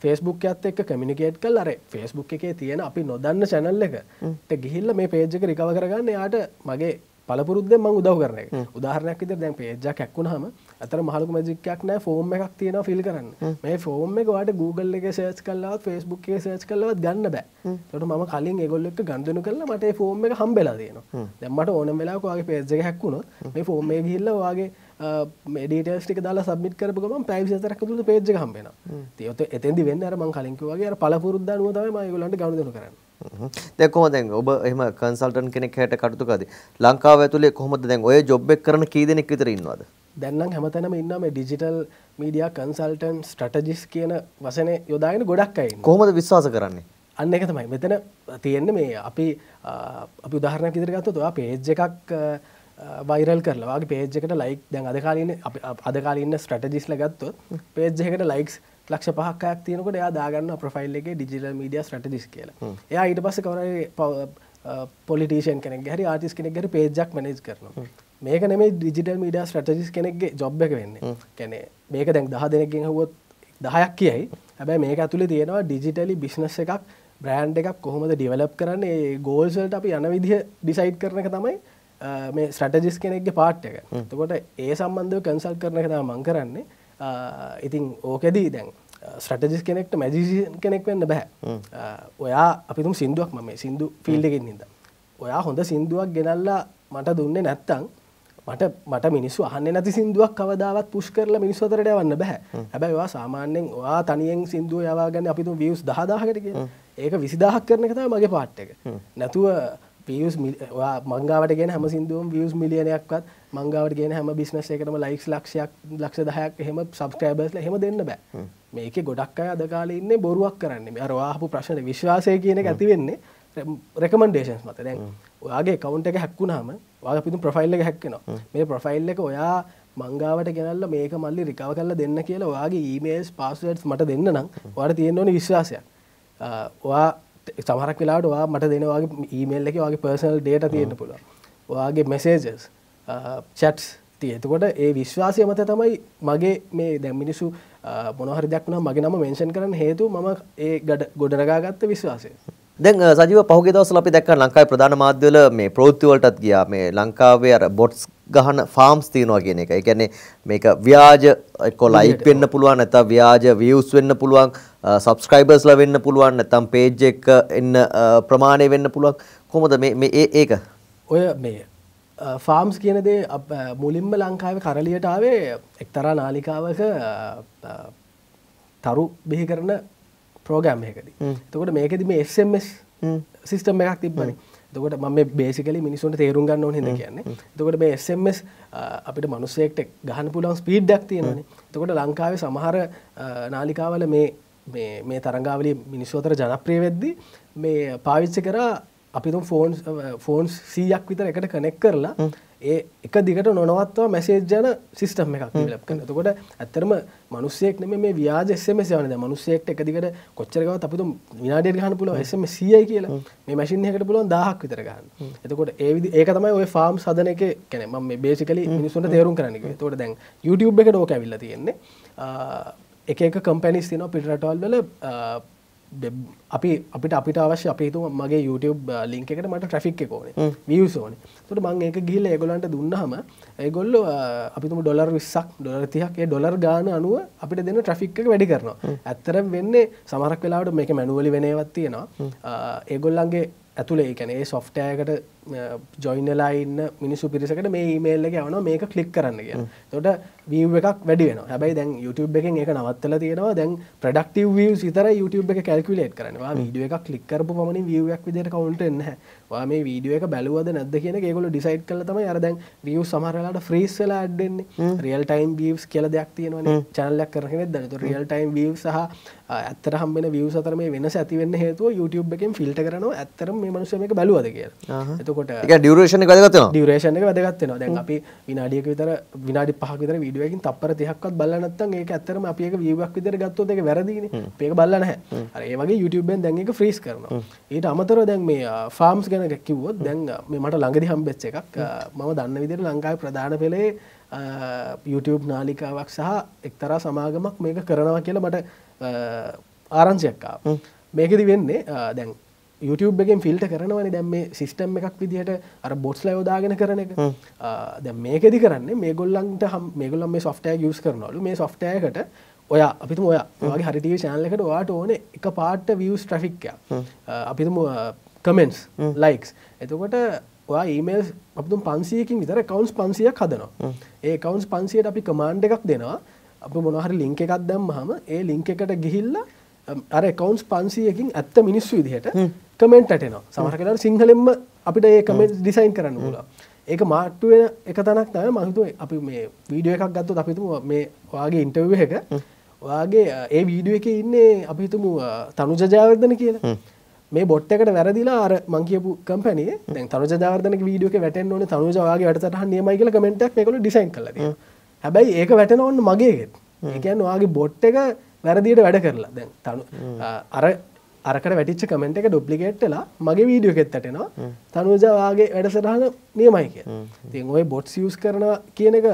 ෆේස්බුක් ඇත් එක් කමිනිකේට් කල් අර ෆේස්බුක් එකේ තියෙන අපි නොදන්න චැනල් එක ගිහිල්ල මේ පේජක රිකව කරගන්න. යාට මගේ පලපුරුද්ද මං උදව කරන උදාහරනයක් විද දැන් පේජක් හැක්වුණහම අතර මහලු මජිකයක් නෑ ෆෝර්ම් එකක් තියෙන ෆිල් කරන්න. මේ ෆෝර්ම් එක වාට Google එක සේච් කල්ලාවත් ෆස්බුක් එක සේච් කල්ලවත් ගන්න බෑ. තොට ම කලින් එගොල්ල එක ගන්දනු කරලා මට ෆෝර්ම් එක හම්බෙලා තියෙනවා. දැම්මට ඕන වෙලාවාගේ පේජ්ජක හැක්වුණොත් මේ ෆෝර්ම් එක ගිල්ල වගේ මේඩටස්ටික දාලා සබ්මිට කරපුගම පැවි තරක් තුළ පේජ් හම්බෙන තියොත එතැදි වෙන්න අරම කලින්කවගේ පලපුරුද්දානුව තම මයිගලන්ට ගනුදනු කරන්න. දැන් කොහොමද දැන් ඔබ එහෙම කන්සල්ටන්ට් කෙනෙක් හැට කටයුතු කරද්දී? ලංකාව ඇතුලේ කොහොමද දැන් ඔය ජොබ් එක කරන කී දෙනෙක් විතර ඉන්නවද? දැන් නම් හැමතැනම ඉන්නවා මේ ඩිජිටල් මීඩියා කන්සල්ටන්ට් ස්ට්‍රැටජිස් කියන වචනේ යොදාගෙන ගොඩක් අය. කොහොමද විශ්වාස කරන්නේ? අන්න ඒක තමයි. මෙතන තියෙන්නේ මේ අපි අපි උදාහරණයක් විදිහට ගත්තොත් ඔයා පේජ් එකක් වයිරල් කරලා වගේ පේජ් එකට ලයික් දැන් අද කාලේ ඉන්නේ අද කාලේ ඉන්න ස්ට්‍රැටජිස්ලා ගත්තොත් පේජ් එකකට ලයික්ස් ලක්ෂ පහක්කයක් තියෙනකොට එයා දාගන්න ප්‍රෆයිල් එක ඩිජිටල් මීඩිය ස්ට්‍රටජිස් කියලා එයා ඊට පස්ස කවර පොලිටේෂන් කෙනෙක් හරි ආටිස් කෙනෙක් හරි පේජක් මනේජ් කරනවා මේක නෙමේ ඩිජිටල් මීඩිය ස්ට්‍රටජිස් කෙනෙක්ගේ ජොබ් එක වෙන්නේ. කැනෙ මේක දැන් දහ දෙනෙක්ගෙන් හුවොත් දහයක් කියයි. හැබැයි මේක ඇතුළේ තියෙනවා ඩිජිටලි බිස්නස් එකක් බ්‍රෑන්් එකක් කොහොමද ඩිවලප් කරන්නේ ගෝල්සල්ට අපි යන විදිහ ඩිසයිට් කරන එක තමයි මේ ස්ටටජිස් කෙනෙක්ගේ පාට් එක. තකොට ඒ සම්බන්ධව කන්සල් කරන එක මං කරන්නේ. ඉතින් ඕකෙදී දැන් ස්ටටජිස් කෙනෙක්ට මැජිසින් කෙනෙක් වෙන්න බැහැ ඔයා අපිතුම් සිින්දුවක් ම මේ සිින්දු ෆිල්ඩකින් නිද ඔයා හොඳ සිින්දුවක් ගෙනල්ලා මට දුන්නේ නැත්තං මට මට මිනිස්සු අහන්න නැති සිින්දුවක් කවදාවත් පුෂ් කරලා මිනිස්වතරට වන්න බෑ. හැබැයි වා සාමාන්‍යෙන් වා තනියෙන් සිින්දුව යවාගන්න අපිතු වියස් දහදාහකට කිය ඒක විසිදාහක් කරන කතා මගේ පාට් එක. නැතුව පියස් මංගාවට ගෙන හම සිින්දුවම් වියස් මිලියනයක්වත් මංගාවට ගෙන හැම බිස්නස එකටම ලයික්ස් ලක්ෂයක් ලක්ෂ දහයක් එහෙම සබස්ක්‍රයිබර්ස්ල හෙම දෙන්න බෑ. මේක ගොඩක් අය අද කාල ඉන්න බොරුවක් කරන්න. අරවාහපු ප්‍රශ්න විශ්වාසය කියන ඇතිවෙන්නේ රෙකමන්ඩේෂන්ස් මත. දැන් ඔයාගේ කවුන්ට එක හැක්කුණාම වාග පිතු ප්‍රෆයිල් එක හැක්කෙනවා මේ ප්‍රෆයිල් එක ඔයා මංගාවට ගෙනල්ල මේක මල්ලි රිකාව කල්ල දෙන්න කියලා ඔයාගේ ඊමේස් පාස්වඩ්ස් මට දෙන්න නම් වට තියෙන්න ඕනි විශ්වාසයක්. ඔයා සමහරක් වෙලාට වා මට දෙනවාගේ ඊමේල් එක වගේ පර්සනල් ඩේට තියෙන්න පුළුව ඔයාගේ මෙසේජස් චට්ස් තියතකොට ඒ විශ්වාසය මත තමයි මගේ මේ දැම් මිනිසු මොනහරි දක්න මගේ නම මෙන්ෂන් කරන හේතු මම ඒ ගඩ ගොඩනගාගත්ත විශ්වාසය දැන් සජීව පහුගිය දවස්වල අපි දැක්කා ලංකාවේ ප්‍රධාන මාධ්‍යවල මේ ප්‍රවෘත්ති වලටත් ගියා මේ ලංකාවේ අර බොට්ස් ගහන ෆාම්ස් තියෙනවා කියන එක. ඒ කියන්නේ මේක ව්‍යාජ එක්ක ලයික් වෙන්න පුළුවන් නැත්නම් ව්‍යාජ views වෙන්න පුළුවන් සබ්ස්ක්‍රයිබර්ස්ලා වෙන්න පුළුවන් නැත්නම් page එක එන්න ප්‍රමාණය වෙන්න පුළුවන්. කොහොමද මේ මේ ඒක? ඔය මේ ෆාම්ස් කියන දේ මුලින්ම ලංකාවේ කරලියට ආවේ එක්තරා නාලිකාවක තරු බිහි කරන ප්‍රෝගෑම් එකද තකොට මේකෙද මේ එස්මස් සිිස්ටම් එකක් තිබන තකොට ම බේසිකල මිනිසුන්ට තේරුම් ගන්න ඕන හිද කියන්නේ. තකොට මේ එස්මස් අපිට මනුස්සෙක්ට ගහන පුලන් ස්පීඩ්ඩක් තියෙනන තකොට ලංකාවේ සමහර නාලිකාවල මේ මේ තරංගාවලි මිනිස්සෝතර ජනප්‍රිය වෙද්දි මේ පාවිච්ච කරා අපිතුම් ෆෝන්ස් ෆෝන්ස් සීයක් විතර එකට කනෙක් කරලා ඒ එක දිගට නොනවත්වා මැසේජ්ජන සිිස්ටම් එකක් ලක් කන තකොට ඇත්තරම මනුස්සෙක් නෙම මේ ව්‍යාජ එසම යනද මනුස්සෙක්ට එක දිගට කොච්චරකව අපතු විනාඩිය ගහන පුල එසම සියයි කියලා. මේ මැසින් එකට පුළුවන් දහක් විතර ගන්න. එතකොට ඒවිදි ඒක තමයි ඔය ෆාම් සදන එක කැන ම බේසිකල මිනිසුන්ට තේරුම් කරන්නක තොට දැන් YouTube එකට ඕක ඇවිල්ල තියෙන්නේ. එක කම්පැනිස් තින පිටරටවල් වල අපි අපිට අපිට අවශ්‍ය අපේතු මගේ YouTube ලින්ක එකට මට ට්‍රෆික් එකෝනේ වියසෝන තුට මං ඒක ගිල්ල ඒගොලන්ට දුන්නහම ඒගොල්ල අපිතුම ඩොලර් විස්සක් ඩොලර් තිහක් ඩොලර් ගාන අනුව අපිට දෙන්න ට්‍රෆික් එක වැඩි කරනවා. ඇත්තර වෙන්නේ සමරක් වෙලාවට මේක මැනුවලි වෙනවත් තියෙනවා. ඒගොල්ලන්ගේ ඇතුළේ කැනේ සොෆ්ටෑකට ජොයිනලා ඉන්න මිනිසු පිරිසකට මේ මේල්ල යවන මේක කලික් කරන්න කිය තොට වීව එකක් වැඩි වෙන හැබයි දැන් YouTube එකෙන් එක නවත්තල තියෙනවා. දැන් ප්‍රඩක්ටව වී සිතර YouTube එක කැල්කුලේට කරනවා වීඩිය එක කලික්කරපු පමණ වියක් විදිර කවුන්ට එන්න වා මේ වීඩිය එක බැලුවද නැද කියන ඒගොල ඩිසයිට් කලතම අරදැන් විය සමහරලාට ෆ්‍රීස්සලා අඩ්ඩෙන්නේ රියල් ටයිම් වීස් කියල දෙයක් තියෙනවා චනලයක් කරන දනතු රියල් ටයිම් වීව සහ ඇත්තර හම්බෙන විය සතර මේ වෙන ඇතිවෙන්න හේතුව YouTube එකෙන් ෆිල්ට කරනවා. ඇත්තරම මේ මනුසම එක බලුවද කිය එතකොට ඩියරේෂන වැදගත්න ඩියරේෂන එක වැදගත්වෙන දැන් අපි විනාඩියක විතර විනාඩි පහක් විතර වීඩුවකින් තපර තිහක්වත් බලනත්තන් ඒක ඇත්තරම අපික වියක් විතර ගත්තොත් එක වැරදින පේක බලන්න හැ ඒ වගේ YouTubeෙන් දැන් එක ෆ්‍රීස් කරනවා. ඊට අමතර දැන් මේ ෆාම්ස් ගැන කිව්වොත් දැන් මේ මට ළඟදි හම්බෙච්ච එකක් මම දන්න විදිර ලංකායි ප්‍රධාන පෙළේ YouTube නාලිකාවක් සහ එක්තරා සමාගමක් මේක කරනවා කියලා මට ආරංචයක්කා මේකෙදි වෙන්නේ දැන් YouTube එකෙන් ෆිල්ට කරනවනි. දැම් මේ සිිස්ටම් එකක් විදිහට අර බොට්ස් ලයෝදාගෙන කරන එක. දැ මේකෙදි කරන්නේ මේ ගොල්ලන්ට හම් මේගොල්ලම් මේ සොෆ්ටය යස් කරනලු මේ සොෆ්ටයකට ඔය අපිතුම ඔය. වගේ හරිටිය චානලකට වාට ඕන එක පාට්ට වියස් ට්‍රෆික්ය අපිතුම කමෙන්ස් ලයික්ස් එතකොට ඊමේල් අපතුම් පන්සියකින් විතර කවන්ස් පන්සියක් හදනවා. ඒ කවන්ස් පන්සියට අපි කමාන්්ඩ එකක් දෙනවා. අප මොනහරි ලිංක එකක් දැම් හම ඒ ලිංක එකට ගිහිල්ලා අර කවන්ස් පන්සියකින් ඇත්ත මිනිස්සු විදිහට කමෙන්ට් ඇටෙනවා සමහර කලාට සිංහලෙන්ම අපිට ඒ කමෙන්ට් ඩිසයින් කරන්න පුලා ඒක මාට්ටුවෙන එක තනක් තම මහිතුව අපි මේ වීඩියෝ එකක් ගත්තු අපිතුම මේ වාගේ ඉන්ටර්ව එක වාගේ ඒ වීඩියෝ එක ඉන්නේ අපිතුමු තනු ජජාවර්ධන කියලා. මේ බොට්ටකට වැරදිලා අර මංකියපු කම්පැනිය දැන් තනු ජාවර්ධන වීඩියෝක වැටෙන් ඕන තනුජවාගේ වැටසට නියමයි කියල කමෙන්ටක් එකකල ඩිසයින් කල හැබැයි ඒක වැටෙන ඔන්න මගේගෙත් ඒකන් වාගේ බොට් එක වැරදිට වැඩ කරලා. දැන් තනු අර අරකට වැටිච්ච කමෙන්ට් එක ඩුප්ලිකේට්ලා මගේ වීඩියෝ කෙත්තටනවා තනුජවාගේ වැඩසටහන නියමයි කිය තින් ඔය බොට්ස් යස් කරනවා කියන එක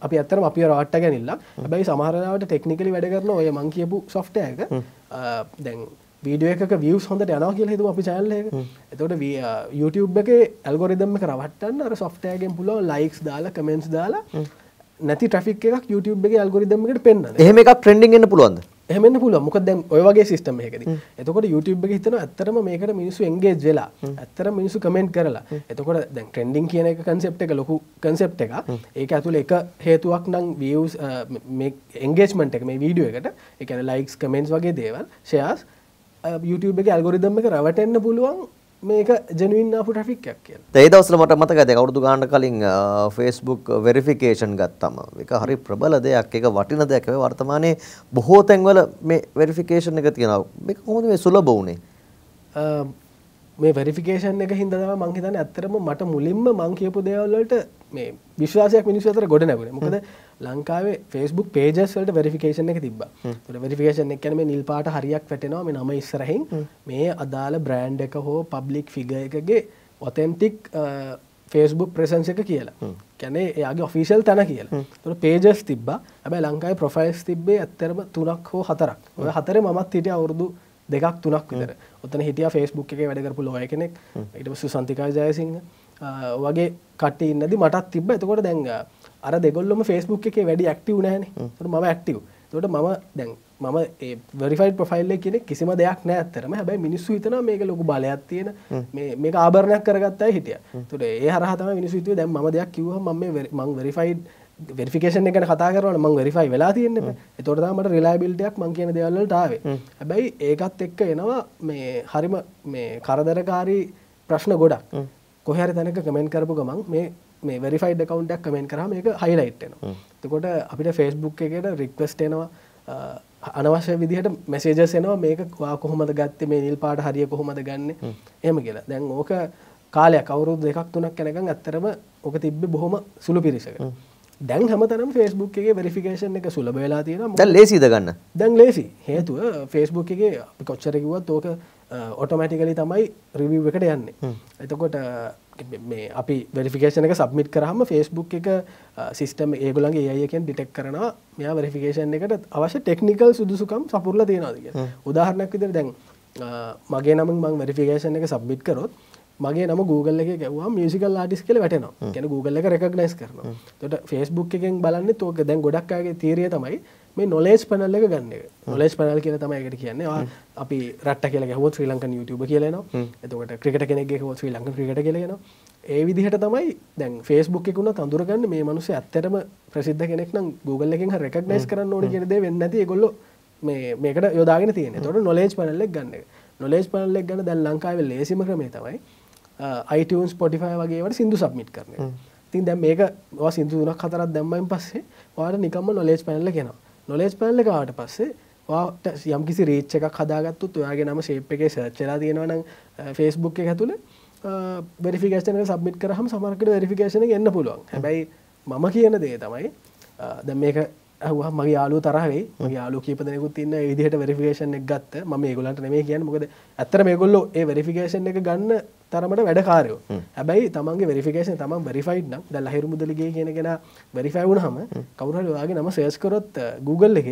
අපි අත්තරම අපි රාට්ට ගැනිල්ලා හැබැයි සමහරලාවට ටෙක්නිකලි වැඩ කරන ඔය මං කියපු සොෆ්ටයක දැන් වීඩිය එක වියස් හොඳට යනවා කියල හිතු අපි චැල්ල එක. එතොට YouTube එක ඇල්ගොරිදම එක රවටන්න අර සොෆ්ටයගෙන් පුලෝ ලයික්ස් දාලා කමෙන්ස් දාලා නැති ට්‍රික් එකක් YouTube එක ඇල්ගොරිදමකට පෙන්න්න එහෙම එකක් ට්‍රෙන්ඩිං එන්න පුළුවන්ද? එහමෙන් පුළුව මොක දැන් ඔයගේ සිස්ටම එකද එතකොට YouTube එක හිතන ඇත්තරම මේකට මිනිසු එන්ගේ වෙලා ඇත්තර මිනිසු කමෙන්ට් කරලා. එතකොට දැන් ට්‍රෙන්ඩිං කියන එක කන්සෙප් එක ලොකු කන්සෙප් එක ඒක ඇතුළ එක හේතුවක් නම් වියස් එන්ගේජ්මන්ට් එක මේ වීඩියෝ එකට. එකන ලයික්ස් කමෙන්ට්ස් වගේ දේවල් ශයාස් YouTube එක ඇල්ගොරිදම් එක රවටෙන්න්න පුළුවන් මේක ජනුවන් අපපු ට්‍රික්යක් කිය ඒ දවස්ල මට මතක ඇද කවුදු ගාන්න කලින් ෆස්බුක් වෙරිෆිකේෂන් ගත්තම. එක හරි ප්‍රබල දෙයක්. එක වටින දෙයක්ව වර්තමානයේ බොහෝ තැන්වල මේ වෙරිෆිකේෂන් එක තියෙනවා. මේ හොඳ මේ සුලබ වුණේ මේ වෙරිෆිකේෂන් එක හිදම මංහිතන ඇත්තරම මට මුලින්ම මං කියපු දේවල්ලට මේ විශ්වාසයක් මිනිස් අතර ගොඩ නැබුණ මොකද ලංකාවේ ෆස්බුක් පේජස්වලට වෙරිෆිකේෂන් එක තිබ වෙරිෆිකේෂන් එක මේ නිල් පාට හරියක් වැටෙනවා මේ නම ඉස්සරහින්. මේ අදාළ බ්‍රෑන්් එක හෝ පබ්ලික් ෆිග එකගේ ඔතෙන්ටික් ෆේස්බුක් ප්‍රසන්ස එක කියලා. කැනේ එයාගේ ඔෆිසිල් තැන කියලා. තුර පේජස් තිබ ඇබයි ලංකායි ප්‍රොෆයිල්ස් තිබේ ඇත්තරම තුනක් හෝ හතරක්. හතර මත් හිටිය අවුරදු දෙකක් තුනක් විතර ඔතන හිටිය ෆෙස්බුක් එක වැඩකරපු ලොය කෙනෙක්. ඉට සුසන්තිකා ජයසිංහ. වගේ කට ඉන්නද මටත් තිබ එතකොට දැංග අර දෙගොල්ලම ෆෙස්බුක් එක වැඩි ඇක්ටව නෑන. ම ඇක්ටව තොට මම දැන් මම වරිෆයිඩ ප්‍රෆයිල්ල කෙනෙ කිසිම දෙයක් නෑ ඇත්තරම හැබයි මිනිස්සු හිතන මේක ලොකු බලයක් තියෙන මේ ආභරණයක් කරගත්තයි හිටිය. තුට ඒ හරහතම මිනිස්සුතුව දැන් ම දෙයක් කිව ම මං වෙරිෆයිඩ් වෙරිෆිකේෂන් එක කතා කරන මං වෙරිෆයි වෙලා තියෙන්න එතොටමට රිලාබිල්ටයක් මං කියන දෙවල්ලටාවේ හැබැයි ඒකත් එක්ක එනවා මේ හරිම මේ කරදරකාරී ප්‍රශ්න ගොඩක්. කොහරි තැනක කමෙන්ට කරපු ගමන් මේ මේ වෙරිෆයිඩ් කවන්ටක් කමෙන්ට කරම එක හයිලයිට්න තකොට අපිට ෆෙස්බුක් එකට රික්වස්ටේනවා අනවශ්‍ය විදිහට මෙසේජස් එනවා මේක කොහොමද ගත්තේ මේ නිල් පාට හරිය කොහොමද ගන්න? එම කියලා. දැන් ඕක කාලයක් අවුරුදු දෙකක් තුනක් කැනකම් ඇත්තරම ඕක තිබ්බ බොහොම සුළු පිරිසක දැන් හමතනම් ෆෙස්බුක් එකගේ වෙරිෆිකේෂන් එක සුලබ වෙලා තියෙන දැන් ලේසිද ගන්න? දැන් ලේසි. හේතුව ෆෙස්බුක් එකගේ අපි කොච්චරකිවත් ඕක ඔටෝමැටිකලි තමයි රිවිව් එකට යන්නේ. එතකොට මේ අපි වෙරිෆිකේෂන එක සබ්මිට් කරහම ෆෙස්බුක් එක සිස්ටම ඒගොලන්ගේ ඒයකෙන් ඩිටෙක් කරනවා. මෙයා වෙරිෆිකේෂන් එකට අවශ්‍ය ටෙක්නිකල් සුදුසුකම් සපුරල තියෙනවාදක උදාහරණයක් විදිර දැන් මගේ නම මං වෙරිෆිකේෂන් එක සබ්මිට් කරොත් මගේ නම Google එක ගැවා මියසිකල් ආටිස් කල වැටනවා. ගැන Google එක රෙකක්නයිස් කරනවා. තොට ෆෙස්බුක් එකෙන් බලන්න තෝක දැන් ගොඩක්කාගේ තීරය තමයි මේ නොලේස් පනල්ල එක ගන්න නොලේස් පනල් කියල තමයිකට කියන්නේ. අපි රට කියල හොත් ශ්‍රී ලංකන් YouTube කියලන එතකට ක්‍රිකට කෙනෙක් හොත් ශ්‍රී ලංක ක්‍රිකට කියලෙන ඒ විදිහට තමයි දැන් ෆෙස්බුක් එකකුණ තඳුරගන්න මේ මනුස ඇත්තරම ප්‍රසිද්ධ කෙනෙක් නම් Google එකින් රෙකක්නයිස් කරන්න ඕන කියනද වෙන්න ඇති ගොල්ල මේකට යොදාගෙන තියෙන තොට නොලේජ් පනල්ලෙක් ගන්න නොලේජ් පනල්ලෙක් ගන්න දැන් ලංකාව ලේසිම ක්‍රමේ තමයි අයිටන් ස්පොටිෆය වගේට සිදු සබ්මිට් කරන තින් දැම් මේක සිදු දුනක් හතරත් දැම්මයින් පස්සේ වාට නිකම්ම නොලේජ් පැනල කෙනවා නොලේජ් පැනල කාට පස්සේ වාට යම්කිසි රේච්ච එකක් හදාගත්තු ඔයාගේ නම ශේප් එක සච්චලා තියෙනවන ෆෙස්බුක් එක ඇතුළ වෙරිෆිකේෂන සබ්මිට කරහම සමරකට වෙරිෆිකේෂන එන්න පුළුවන්. හැබැයි මම කියන දේ තමයි දැ මේක ඇහවා මගේ යාලු තරහේ මගේ යාලු කීපදනෙකුත් තින්න විදිහට වෙරිෆිකේෂන් එක ගත්ත. ම ඒගොලන්ට නෙේ කියන්න. මොකද ඇත්තර මේගොල්ලො ඒ වෙරිෆිකේෂන් එක ගන්න තරමට වැඩකාරයෝ හැබැයි තමන්ගේ වෙරිෆිකේෂන් තම වෙරිෆයිඩ් නම් ද ලහිරු මුදලගේ කියෙනගෙන වෙරිෆයිවුණ හම. කවුරට වගේ නම සේස්කරොත් Google එක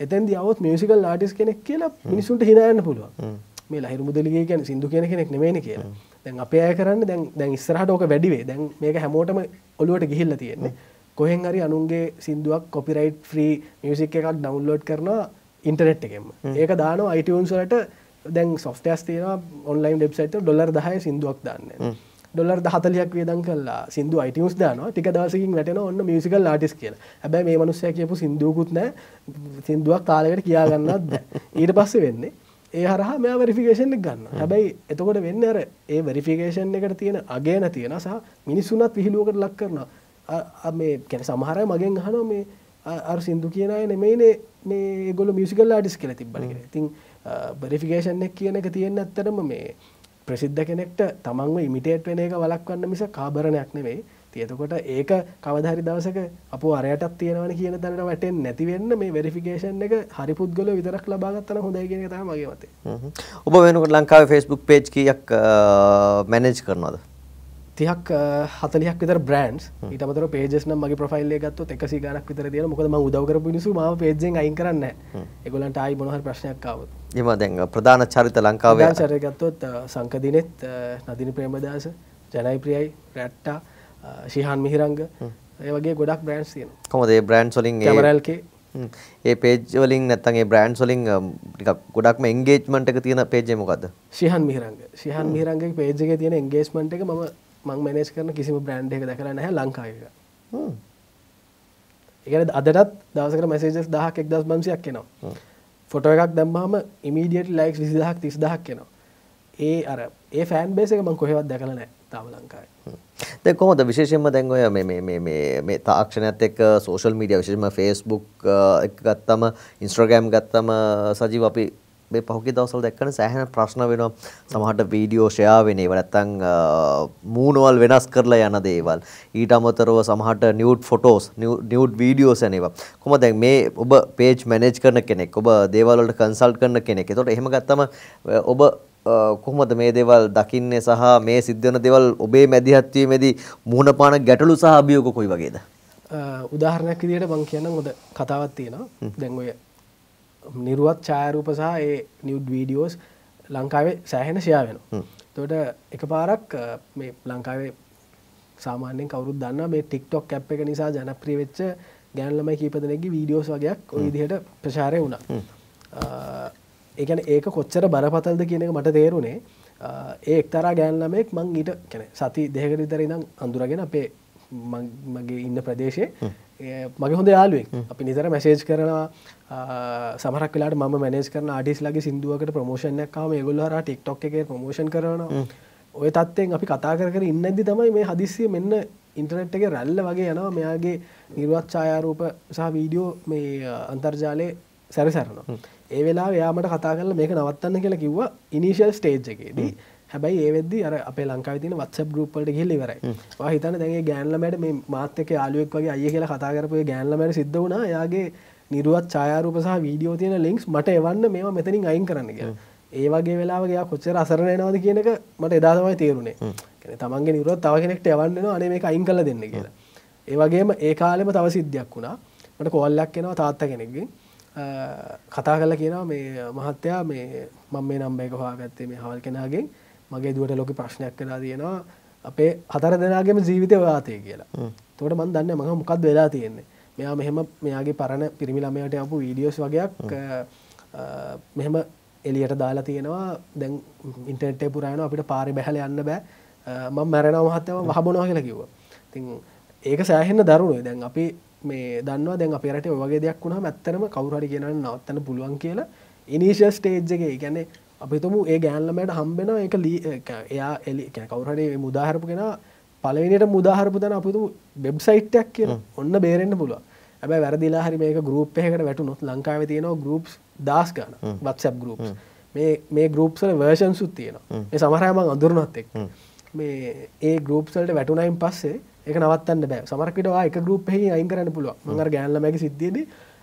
එතැන් දවත් මියසිකල් ආටිස් කෙනෙක් කියලා මිනිසුන්ට හිනයන්න පුළුවන්. මේ ලහිරු මුදලගේ කියන සිදු කියන කෙනෙක් නෙමේන කියලා. දැන් අපේ අය කරන්න දැන් දැන් ඉස්සරහට ඕක වැඩිවේ දැන් මේක හැමෝටම ඔලුවට ගිහිල්ල තියෙන්නේ කොහෙන් හරි අනුන්ගේ සිින්දුවක් කොපිරයිට් ්‍රී මියසික් එකක් ඩවන්ලෝඩ් කරනවා ඉන්ටනෙට් එකෙම ඒක දාන අයිටන්සලට දැන් සොෆ්ටස් තියෙන ඔන්ලයින් ඩෙබ්සයිට ඩොලර් දහය සිින්දුවක් දාන්න. ඩොලර් දහතලයක් වේදන් කල්ලා සිදු අයිටස් දාන ටික දවසකින් වැටෙන ඔන්න මියසිකල් ආටිස් කියල. හැබැයි මේ මනුස්සය කියපු සිින්දුවකුත් නෑ. සිින්දුවක් කාලකට කියාගන්නත් ඊට පස්සේ වෙන්නේ ඒ හරහා මෙයා වෙරිෆිකේෂන් එක ගන්න හැබැයි එතකොට වෙන්න අර ඒ වෙරිෆිකේෂන් එකට තියෙන අගේන තියෙන සහ මිනිස්සුනත් විහිලුවකට ලක් කරනවා මේ කැන සමහරය මගෙන් හන මේ අර සිින්දු කියනය නෙමයිනේ මේ ගොල මියසිකල් ආඩිස් කියල තිබ්බන තින් බරිෆිකේෂන් එක් කියන එක තියෙන ඇත්තරම මේ ප්‍රසිද්ධ කෙනෙක්ට තමන්ව ඉමිටේට් වෙන එක වලක්වන්න මිස කාබරණයක් නෙවෙයි. තියතකොට ඒක කවධහරි දවසක අප අරයටත් තියෙනවන කියන තැනට වැටෙන් නැතිවෙන්න මේ වෙරිෆිකේෂන් එක හරි පුද්ගල විතරක් ලබාගත්තන හොඳයි කියන තම මගේ මතේ ඔබ වෙනකට ලංකාව ෆෙස්බුක් පේජ් කියක් මැනේජ් කරනවාද තිහක් හතලියක් විතර බ්‍රන්ස් ඊටමතර පේජෙස් නම් මගේ ප්‍රෆයිල්ල ගත්තු එකසි ගනක් විතර තියෙන මොකද ම උදවකර පිනිසු ම පේජෙන් අයින් කරන්න එගොලන්ට අයි බොහර ප්‍රශ්නයක්කාවත් එම දැන් ප්‍රධාන චරිත ලංකාවේ චරගත්තොත් සංකදිනෙත් නදිනි ප්‍රේමදස ජනයි ප්‍රියයි රැට්ටා ශිහන් මිහිරංග. ඒ වගේ ගොඩක් බ්‍රන්ස් තියෙන කොමදේ බ්‍රන්් සොලින් මරල්කේ ඒ පේජ්වලින් නැත්තගේ බ්‍රන්් සොලින් ගොඩක්ම එන්ගේජ්මට එක තියෙන පේජය මොකද ශිහන් මිහිරංග. ශිහන් මිහිරංගේ පේජක තියෙන එන්ගේස්මට එක ම මං මැනේස් කරන කිසිම බ්‍රන්් එක දැකර නැහැ ලංකායක ඒකන අදටත් දවසක මැසේජස් දහක් එක් දස් බන්සියක් කෙනවා ෆොට එකක් දැම්මාම ඉමීඩියට ලයික් විසිදහක් තිස් දහක් කෙනවා ඒ අර ඒ ෆෑන් බේසක මං කොහෙවත් දැකල නෑ තාම ලංකායි දැන් කොහොමද? විශේෂයෙන්ම දැන් ඔය මේ මේ මේ මේ මේ තාක්ෂණයත් එක්ක සෝෂල් මීඩියා විශේෂයෙන්ම Facebook එක ගත්තම Instagram ගත්තම සජීව අපි මේ පහුගිය දවස්වල දැක්කන සෑහෙන ප්‍රශ්න වෙනවා. සමහරට වීඩියෝ ෂෙයා වෙන ඒවා. නැත්තම් මූණවල් වෙනස් කරලා යන දේවල්. ඊට අමතරව සමහරට නියුඩ් ෆොටෝස් නියුඩ් වීඩියෝස් යන ඒවා. කොහොමද දැන් මේ ඔබ පේජ් මැනේජ් කරන කෙනෙක් ඔබ දේවල් වලට කන්සල්ට් කරන කෙනෙක්? එතකොට එහෙම ගත්තම ඔබ කොහොමද මේ දේවල් දකින්නේ සහ මේ සිද්ධ වෙන දේවල් ඔබේ මැදිහත් වීමේදී මුහුණ පාන ගැටලු සහ අභියෝග කොයි වගේද? උදාහරණයක් විදිහට මම කියන්න හොඳ කතාවක් තියෙනවා. දැන් ඔය නිරුවත් ඡායරූප සහ ඒ නිව් වීඩියෝස් ලංකාවේ සෑහෙන ෂයා වෙන තොට එක පාරක් මේ ලංකාවේ සාමාන්‍යෙන් කවරුත් දන්න මේ ටික්ටොක් කැප් එක නිසා ජනප්‍රී වෙච්ච ගැන්ලමයි කීපදනෙගේ වීඩියෝස් වගේයක් ඔය දිහට ප්‍රචාරය වුණා. ඒකන ඒක කොච්චර බරපතල්ද කියන එක මට තේරුණේ. ඒ එක්තරා ගෑන්ලමෙක් මං ඊට කැන සති දෙහකට විතරිදම් අඳුරගෙන අපේ මගේ ඉන්න ප්‍රදේශය මගේ හොඳ යාලුවෙක් අපි නිතර මැසේජ් කරනවා සමරක් වෙලාට ම මැනේස් කරන ආඩිස් ලගේ සිින්දුවකට ප්‍රමෝෂණයක් කාම ගොල්ලර ටික්ටොක් එක ප්‍රමෝෂන් කරනවා. ඔය තත්වයෙන් අපි කතා කර ඉන්නදි තමයි මේ හදිස්සිය මෙන්න ඉන්ටනෙට් එක රැල්ල වගේ යනවා. මෙයාගේ නිර්වත් ඡායාරූප සහ වීඩියෝ මේ අන්තර්ජාලය සැරසරනවා. ඒ වෙලා යාමට කතා කරල මේක නවත්තන්න කියලා කිව්වා ඉනිශල් ස්ටේජ් එකේදී හැබැයි ඒවෙද අර අප ලංකාව තින වත්ස ගරුප්පට ගෙල්ලිවරයි හිතන දැගේ ගෑන්ලමට මේ මාතක යාලුවෙක් වගේ අය කියලා කතා කරපය ගෑන්ලමට සිද්ධ වුණා යාගේ නිරුවත් ඡායාරූප සහ වීඩියෝ තියෙන ලින්ක්ස් මට එවන්න මේවා මෙතනින් අයින් කරන්න කියලා. ඒ වගේ වෙලාවගේ කොච්චර අසරණ වෙනවද කියන එක මට එදා තමයි තේරුනේ. කියන්නේ තමන්ගේ නිරුවත් තව කෙනෙක්ට එවන්න වෙනවා අනේ මේක අයින් කරලා දෙන්න කියලා. ඒ වගේම ඒ කාලෙම තව සිද්ධියක් වුණා. මට කෝල් එකක් එනවා තාත්තා කෙනෙක්ගෙන්. කතා කරලා කියනවා මේ මහත්තයා මේ මම මේ නම්බර් එක හොයාගත්තේ මේ හවල් කෙනාගෙන් මගේ දුවට ලොකු ප්‍රශ්නයක් වෙලා තියෙනවා අපේ හතර දෙනාගේම ජීවිතය ඔයාතේ කියලා. එතකොට මම දන්නේ මම මොකක්ද වෙලා තියෙන්නේ. මෙයා මෙහෙම මෙයාගේ පරණ පිරිමි ළමයට යපු වීඩියෝස් වගේක් මෙහෙම එලියට දාලා තියෙනවා දැන් ඉන්ටර්නෙට් පුරායන අපිට පාරි බැහැල යන්න බෑ මම මැරෙනවා මහත්තයම වහබොනවා කියලා කිව්වා. ඉතින් ඒක සෑහෙන්න දරුණුයි. දැන් අපි මේ දන්නවා දැන් අපේ රටේ ඔය වගේ දෙයක් වුණාම ඇත්තටම කවුරු හරි කියනවා නවත්තන්න පුළුවන් කියලා ඉනිෂියල් ස්ටේජ් එකේ ඒ කියන්නේ අපි හිතමු ඒ ගෑන් ළමයට හම්බෙනවා ඒක එයා එලි කවුරු හරි මුදාහරපු කෙනා පලවෙනිට මුදාහරපු තන අපතු වෙබ්සයිට්යක් කියන ඔන්න බේරෙන්න්න පුළුව ඇබයි වැරදිලා හරි මේක ගරුප් එකට වැටුනොත් ලංකාව තියෙනවා ගරුප් දස් ගන වත්සැප් ගරුප් මේ ගරුප්සල වර්ෂන් සුත් තියෙනවා. මේ සමහරයම අඳුරනොත් එක් මේ ඒ ගරුප්සල්ට වැටුනයින් පස්සේ එක නවත්තන්න බෑ. සමරකටවා එක ගරුප් හහි අයින් කරන්න පුළුව මඟර ගෑන්ලමැක සිද්ධියද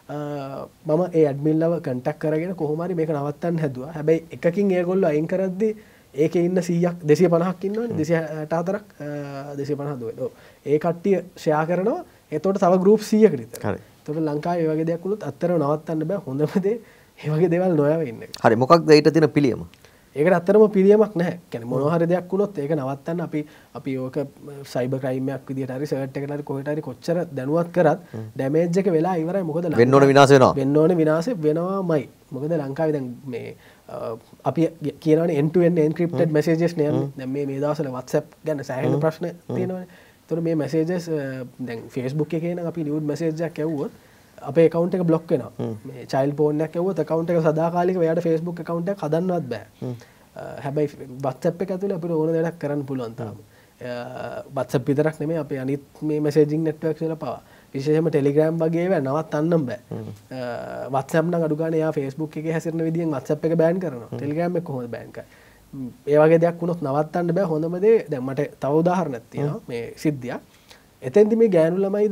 මම ඒ අඩමිල්ලව කටක් කරගෙන කොහොමරි මේක නවත්තන්න හැදවා. හැබැයි එකකින් ඒගොල්ල අයින් කරද්දී ඒක ඉන්න සීයක් දෙසිය පණහක් ඉන්න දෙසිට අතරක් දෙසි පණහදුව ඒ කට්ටිය ෂයා කරනවා. එතොට තව ගරුප් සියකට තොට ලංකා ඒවගේ දෙයක්කුළුත් අත්තර නවත්තන්න බෑ. හොඳමදේ ඒවගේ දෙවල් නොයවන්න හරි. මොකක් දයිට තින පිළියම ඒකට අත්තරම පිළියමක් නෑ කැන මොනහර දෙයක් වුණොත් ඒක නවත්තන්න අපි අපි ඕක සයිබ ක්‍රයිමයක් විදිට හරි සට එකට කොහටරි කොච්චර දැනුවත් කරත් ඩැමේජ්ක වෙලා ඉවරයි. මොකද විනාසෙන වෙන්නවන විනාස වෙනවා. මයි මොකද ලංකාවිද මේ අපි කියන එන්ටුවෙන් එන්ක්‍රප්ට මසේජස් නය දැම මේ දවසල වත්සප් ගැන සෑහන ප්‍රශ්න තියෙනවා තුර මේ මැසේජස් දැන් ෆෙස්බුක් එකන අපි නිවුඩ් මසේජක් ඇව්වොත් අපේ කවන්ට එක බ්ලොක් වෙන චයිල් පෝනක් ඇව කවන්ට එක සදාකාලික යට ෆෙස්බුක් කවන්ට හදන්නවත් බෑ. හැබැයි බත්සප් එක ඇතුළ අපිට ඕන දෙයක් කරන්න පුළුවන්තාම බත්ස පිතරක් නෙමේ අප අනිත් මේ මැසේජිං නෙට්වක් කියල පවා. විශේෂම ටෙලිග්‍රම් වගේ නවත් අන්නම් බෑ. වත්සම්න අඩුගන ෆස්බුක් එක හැසිරන විදිියෙන් වත්සප් එක බෑන් කරන ටෙලිග්‍රම කොහො බෑන්ක ඒවගේ දෙයක් වුණොත් නවත්තන්න බෑ. හොඳමදේ දැමට තවදාහරනත් තියෙන මේ සිද්ධිය එතැන්ති මේ ගෑනුලමයි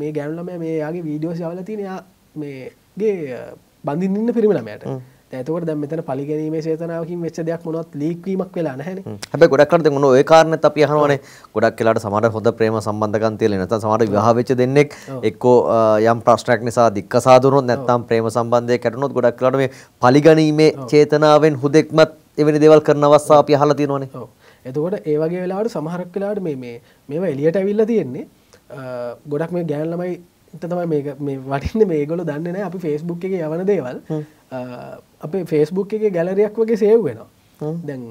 මේ ගෑනුලම මේ යාගේ වීඩියෝ සවල තිනයා මේගේ බඳින්න පිරිමිලමයට ඇතකට දැ මෙතන පලිගැනීමේ සේතනාවකින් වෙච්ච දෙයක් මොනොත් ලීක්වීමක් වෙලා නැහැන හැබැයි ගොඩක් කරට මොන ඔය කාරණත් අපි අහනවනේ. ගොඩක් කියලාට සමහර හොඳ ප්‍රේම සම්බන්ධකම් තියෙලා නැත්නම් සමහර විවාහ වෙච්ච දෙන්නෙක් එක්කෝ යම් ප්‍රශ්නයක් නිසා දික්කසාදුනොත් නැත්නම් ප්‍රේම සම්බන්ධයක් කැඩුනොත් ගොඩක් කියලාට මේ පලිගැනීමේ චේතනාවෙන් හුදෙක්මත් එවැනි දේවල් කරන අවස්ථා අපි අහලා තියෙනවනේ. එතකොට ඒ වගේ වෙලාවට සමහරක් වෙලාවට මේ මේ මේවා එලියට ඇවිල්ලා තියෙන්නේ. ගොඩක් මේ ගෑන් ළමයි තමයි මේ වටින්න. මේගොලු දන්න නෑ අපි ෆේස්බුක් එක යවන දේවල්. අපේ ෆේස්බුක් එක ගැලරයක් වගේ සේව් වෙනවා. දැන්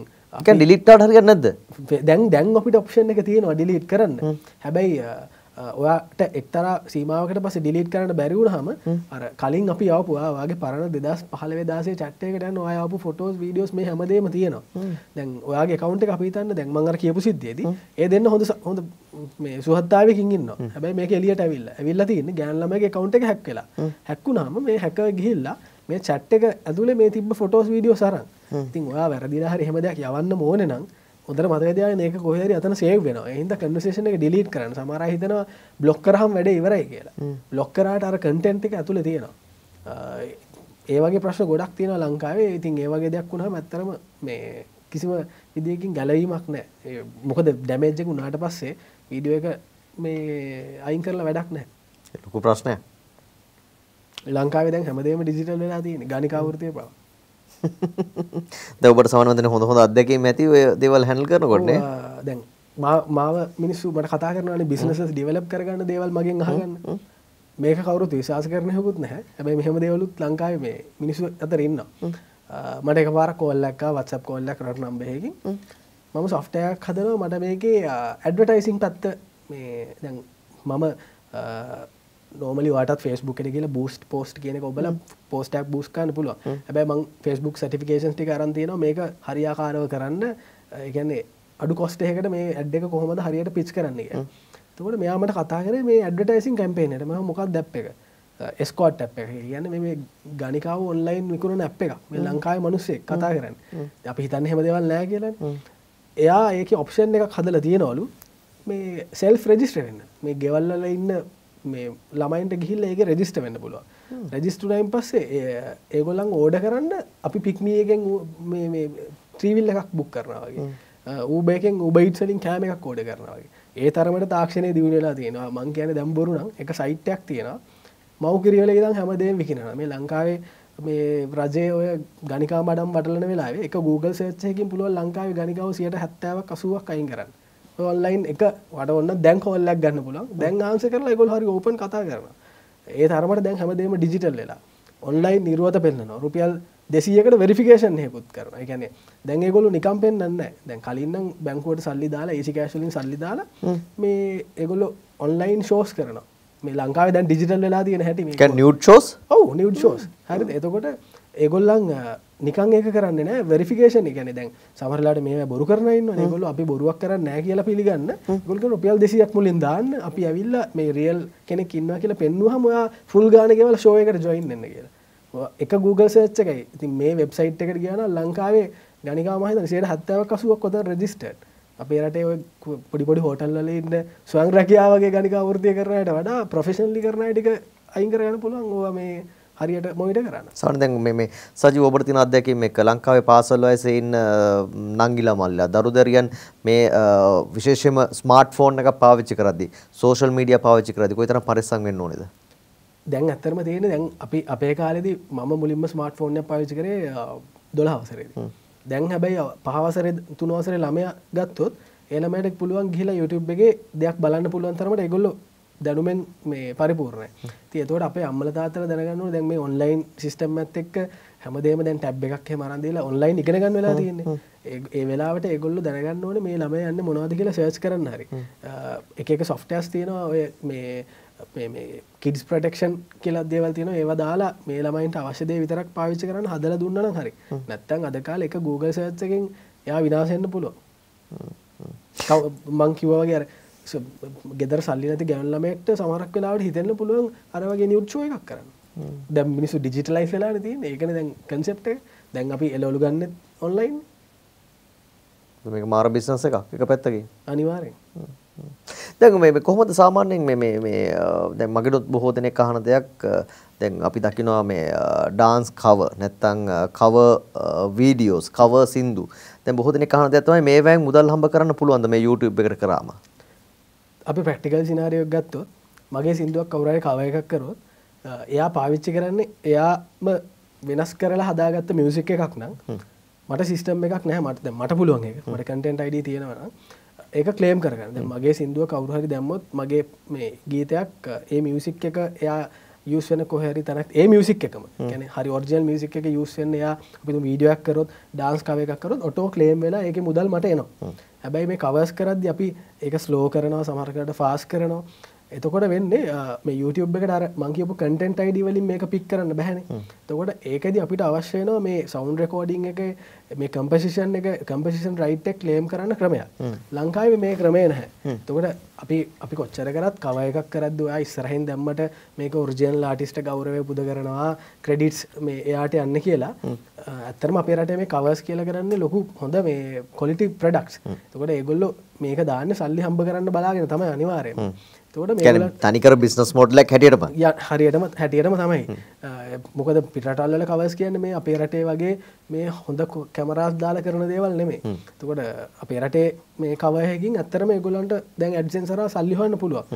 නැද්ද? ෆේ- දැන් දැන් අපිට ඔප්ෂන් එක තියෙනවා ඩිලිට් කරන්න. හැබැයි ඔයාට එක්තර සීමාවකට පස ඩිලිට් කරන්න බැරිවුණ හම. අර කලින් අපි යවපුවා වගේ පරණ දෙදස් පහල දාසේ චට්ටයකට ඔයාපු ෆොටෝස් වීඩියෝස් මේ හැමදේම තියෙනවා. දැන් ඔයාගේ කවන්ට අපිතන්න දැන්මඟර කියපු සිද්ධේද ඒ දෙන්න හොඳ හොඳ මේ සුහත්තාවකින් ඉන්න හැබයි මේ එලියට ඇවිල්ල ඇවිල්ල තියන්න ගෑන්ලමගේ කවන්ට එක හැක්කලා හැක්කුනාම මේ හැක ගිහිල්ලා මේ චට් එක ඇතුලේ මේ තිබ ෆොටෝස් වීඩියෝ සරන් ඉතින් ඔයා වැරදිලා හරි හෙම දෙයක් යවන්න ඕන හොඳට මතකදයා ඒක කොහරි අතන සේව් වෙන හිද කන්වසේෂන එක ඩිලිට් කරන්න. සමර හිතනවා බ්ලොක් කරහම් වැඩ ඉවරයි කියලා. බ්ලොක් කරට අර කටෙන්ට් එක ඇතුළ තියෙනවා. ආ, ඒ වගේ ප්‍රශ්න ගොඩක් තියෙන ලංකාවේ. ඉතින් ඒ වගේ දෙයක් වුණා ඇත්තරම මේ කිසිම විදියකින් ගැලවීමක් නෑ මොකද ඩැමේජ්ජක උනාට පස්සේ වීඩියෝ එක මේ අයින් කරලා වැඩක් නෑ ලොකු ප්‍රශ්නයක්. ලංකාවේ දැන් හැමදේම ඩිජිටල් වෙලා තියෙන ගනිකාවෘතිය පවා දැන් ඔබට සමනවදන හොඳ හොඳ අත්දැකීම් ඇති ඔය දේවල් හැන්ඩල් කරනකොට නේ? දැන් මාව මිනිස්සු මට කතා කරනවානේ බිස්නස් ඩිවලප් කරගන්න දේවල් මගෙන් අහගන්න. මේක කවුරුත් විශවාස කරන හකුත් නැහැ. හැබැයි මෙහෙම දේවලුත් ලංකාවේ මේ මිනිස්සු අතර ඉන්න මට එක පාර කෝල්ලක්ක වත්සප් කොල්ලක් රට නම්බයකින් මම සොෆ්ටයක් හදනවා මට මේකේ ඇඩවටයිසින් පැත්ත මේ දැන් මම නෝමලි වාට ෆස්බුක් එක කියල බස්ට පෝස්ට් කියන ඔබල පෝස්ටක් බස්කාන්න පුළුව හැබයි මං ෆස්බුක් සටිෆිකේෂන් ටි කරන්තියන මේක හරියාකාරව කරන්න. එකන්නේ අඩු කොස්ටයකට මේ ඇඩ් එක කොහොමද හරියට පිච් කරන්නේ තකට මෙයාමට කතා කර මේ ඇඩ්ටයිසින් කැම්පේනට ම මොකක් දැප් එක? එස්කෝට් ඇ් එක. කියන්න මේ ගනිකාව ඔන්ලයින් විකුණ ඇප් එක මේ ලංකායි මනුස්සේ කතා කරන්න. අපි හිතන්න හෙම දෙවල් නෑ කියල. එයා ඒක ඔප්ෂන් එක හදල තියෙනවලු. මේ සෙල් රෙජිස්ටරන්න මේ ගෙවල්ල ඉන්න මේ ළමයින්ට ගිහිල්ල ඒක රෙජිස්ට වෙන්න පුළුව රෙජිස්ටනයින් පස්සේ ඒගොල්ලන් ඕඩ කරන්න අපි පික්මියගෙන් ත්‍රීවිල් එකක් බුක් කරනවාගේ ඌබේකෙන් උබයිට්සලින් කෑම එකක් කෝඩ කරනවාගේ ඒ තරමට තාක්ෂණය දියුණලා තියෙනවා. මං කියන දැම්බරුනම් එක සයිට්ටයක් තියෙනවා. මවකිරියල ඉදම් හැමදේ විකින මේ ලංකාවේ මේ රජය ඔය ගනිකා මඩම් බටලන වෙලා එක Google සේච්චයකින් පුළුව ලංකාව ගනිකාව සියට හැත්තාවක් අසුවක් අයින් කරන්න ඔන්ලයින් එක වට ඔන්න දැන් කොල්ලක් ගන්න පුලන් දැන් ආන්ස කරලා ගොල් හරි ඕපන් කතා කරන ඒ තරමට දැන් හැමදේම ඩිජිටල් වෙලා. ඔන්ලයින් නිරුවත පෙන්න්න රුපියල් දෙසියකට වෙරිෆිකේෂන් හෙකුත් කරන ගැන දැන් ගොලු නිකම් පෙන්න්න දැන් කලින්නම් බැංකුවට සල්ලි දාලා ඒසි කෑශලින් සල්ලි දාලා මේ එගොල්ලො ඔන්ලයින් ෂෝස් කරන මේ ලංකාව දැන් ඩිජිටල් වෙලා තියෙන හැටි නිියට් ෂෝස් ඔවු නිව් ෂෝස් හරි එතකොට ඒගොල්ලන් නිකන් ඒක කරන්න නෑ වෙරිෆිකේෂන් ගැන දැන් සමරලාට මේ බොරු කරන්න ගොල අපි බොරුවක් කරන්න නෑ කියලා පිළිගන්න. ගොල්ක රුපියල් දෙසියක් මුලින් දාන්න. අපි ඇවිල්ල මේ රියල් කෙනෙක් ඉන්න කියලා පෙන්වා මොයා ෆුල් ගානකවල ෂෝයකට ජොයින් එන්න කියලා. එක Google සේච්ච එකයි. ඉතින් මේ වෙබ්සයිට් එකට කියන ලංකාවේ ගනිකාමහිත සේට හත්තාව කසුවක් කොත රෙජිස්ටර් අපේ රටේ ඔය පොඩිපොඩි හෝටල්ල ඉන්න ස්වං රැකියාවගේ ගනිකා වෘතිය කරනයට වඩා ප්‍රොෆෙෂන්ලි කරන ටික අයින් කරගන්න පුළුවන්. ඕවා මේ හරියට මොයිට කරන්න. සමහර දැන් මේ මේ සජීව ඔබට තියෙන අත්දැකීම් එක්ක ලංකාවේ පාසල් වයසේ ඉන්න නංගිලා මල්ලා දරුදරියන් මේ විශේෂයෙන්ම ස්මාර්ට් ෆෝන් එකක් පාවිච්චි කරද්දී සෝෂල් මීඩියා පාවිච්චි කරද්දී කොයිතරම් පරිස්සම් වෙන්න ඕනේද? දැන් ඇත්තරම තියෙන දැන් අපි අපේ කාලෙදි මම මුලින්ම ස්මාර්ට් ෆෝන් එක පාවිච්චි කරේ දොළ අවසරේදී දැන් හැබැයි පහවසරේ තුනවසරේ ළමයා ගත්තොත් ඒ ළමයට පුළුවන් ගිහිලා YouTube එකේ දෙයක් බලන්න පුළුවන් තරමට ඒගොල්ලෝ දැනුමෙන් මේ පරිපූර්ණයි. එතකොට අපේ අම්මලා තාත්තලා දැනගන්න දැන් මේ ඔන්ලයින් සිස්ටම් එකත් එක්ක හැමදේම දැන් ටැබ් එකක් එහෙම අරන් දීලා ඔන්ලයින් ඉගෙන ගන්න වෙලා තියෙන්නේ. ඒ වෙලාවට ඒගොල්ලෝ දැනගන්න ඕනේ මේ ළමයා යන්නේ මොනවද කියලා සර්ච් කරන්න හරි. එක එක සොෆ්ට්වෙයාර්ස් තියෙනවා ඔය මේ කිඩස් ප්‍රටෙක්ෂන් කියලා දේවල් තියෙන ඒවා දාලා මේ ළමයින්ට අවශ්‍ය දේ විතරක් පාවිච්චි කරන්න හදලා දුන්නා නම් හරි. නැත්තම් අද කාලේ එක Google විනාශ වෙන්න පුළුවන්. කව් මං කිව්වා වගේ අර ස- ගෙදර සල්ලි නැති ගැන් ළමයෙක්ට සමහරක් වෙලාවට හිතෙන්න පුළුවන් අර වගේ නිවුට් ෂෝ එකක් කරන්න. දැන් මිනිස්සු ඩිජිටලයිස් වෙලානේ තියෙන්නේ. ඒකනේ දැන් කන්සෙප්ට්. දැන් අපි එළවලු ගන්නෙත් ඔන්ලයින් මේක මාර බිස්නස් එකක් එක පැත්තකින්. අනිවාර්යෙන්. දැන් මේ කොහොමද සාමාන්‍යයෙන් මේ මේ මේ දැන් මගේත් බොහෝ දෙනෙක් අහන දෙයක් දැන් අපි දකිනවා මේ ඩාන්ස් කවර් නැත්තම් කවර් වීඩියෝස් කවර් සින්දු දැන් බොහෝ දෙනෙක් අහන දෙයක් තමයි මේවෙන් මුදල් හම්බ කරන්න පුළුවන්ද මේ YouTube එකට කරාම අපි ප්‍රක්ටිකල් සිනාරියක් ගත්තොත් මගේ සිින්දුවක් කවුරයි කව එකක් කරොත් එයා පාවිච්චි කරන්නේ එයාම වෙනස් කරලා හදාගත්ත මියසික් එකක් නම් මට සිිස්ටම් එකක් නෑ මට මට පුළුවන් එක මට කටෙන්ට අයිඩ තියෙනවන ඒක කලේම් කරගන්න. මගේ සිින්දුව කවුරහරි දැම්මොත් මගේ මේ ගීතයක් ඒ මියසික් එක එයා යස් වෙන කොහරි තනක් ඒ මියසික් එකම. ගැන හරි ඔර්ජල් මියසික් එක යුස්වෙන්න එයා අපි වීඩියක් කරොත් ඩාන්ස් කව එකක් කරොත් ඔටෝ කලේම් වෙලා ඒක මුදල් මට එනවා හැබැයි මේ කවස් කරද අපි ඒක ස්ලෝ කරනවා සමහරකට ෆාස් කරනවා. එතකොට වෙන්නේ මේ YouTube එකට අර මං කියපු කන්ටෙන්ට් ID වලින් මේක පික් කරන්න බෑනේ. එතකොට ඒකදී අපිට අවශ්‍ය වෙනවා මේ සවුන්ඩ් රෙකෝඩින් එක මේ කම්පොසිෂන් එක කම්පොසිෂන් රයිට් එක ක්ලේම් කරන්න ක්‍රමයක්. ලංකාවේ මේ ක්‍රමය නැහැ. එතකොට අපි අපි කොච්චර කරත් කව එකක් කරද්දී ඔයා ඉස්සරහින් දැම්මට මේක ඔරිජිනල් ආටිස්ට් ගෞරවය පුද කරනවා ක්‍රෙඩිට්ස් මේ එයාට යන්න කියලා. ඇත්තටම අපේ රටේ මේ කවර්ස් කියලා කරන්නේ ලොකු හොඳ මේ ක්වොලිටි ප්‍රොඩක්ට්ස්. එතකොට ඒගොල්ලෝ මේක දාන්න සල්ලි හම්බ කරන්න බලාගෙන තමයි අනිවාර්යයෙන්. තකොට තනිකර බිස්නස් මෝඩ්ලක් හැටියටම. හරියටම හැටියටම තමයි. මොකද පිටටල්ල කවස් කියන්න මේ අපේ රටේ වගේ මේ හොඳ කැමරස් දාල කරන දේවල් නෙමේ තකොට අපේ රටේ මේ කවයකින් ඇත්තරම ගොලන්ට දැන් ඇඩ්සෙන්සර සල්ලිහන්න පුළුව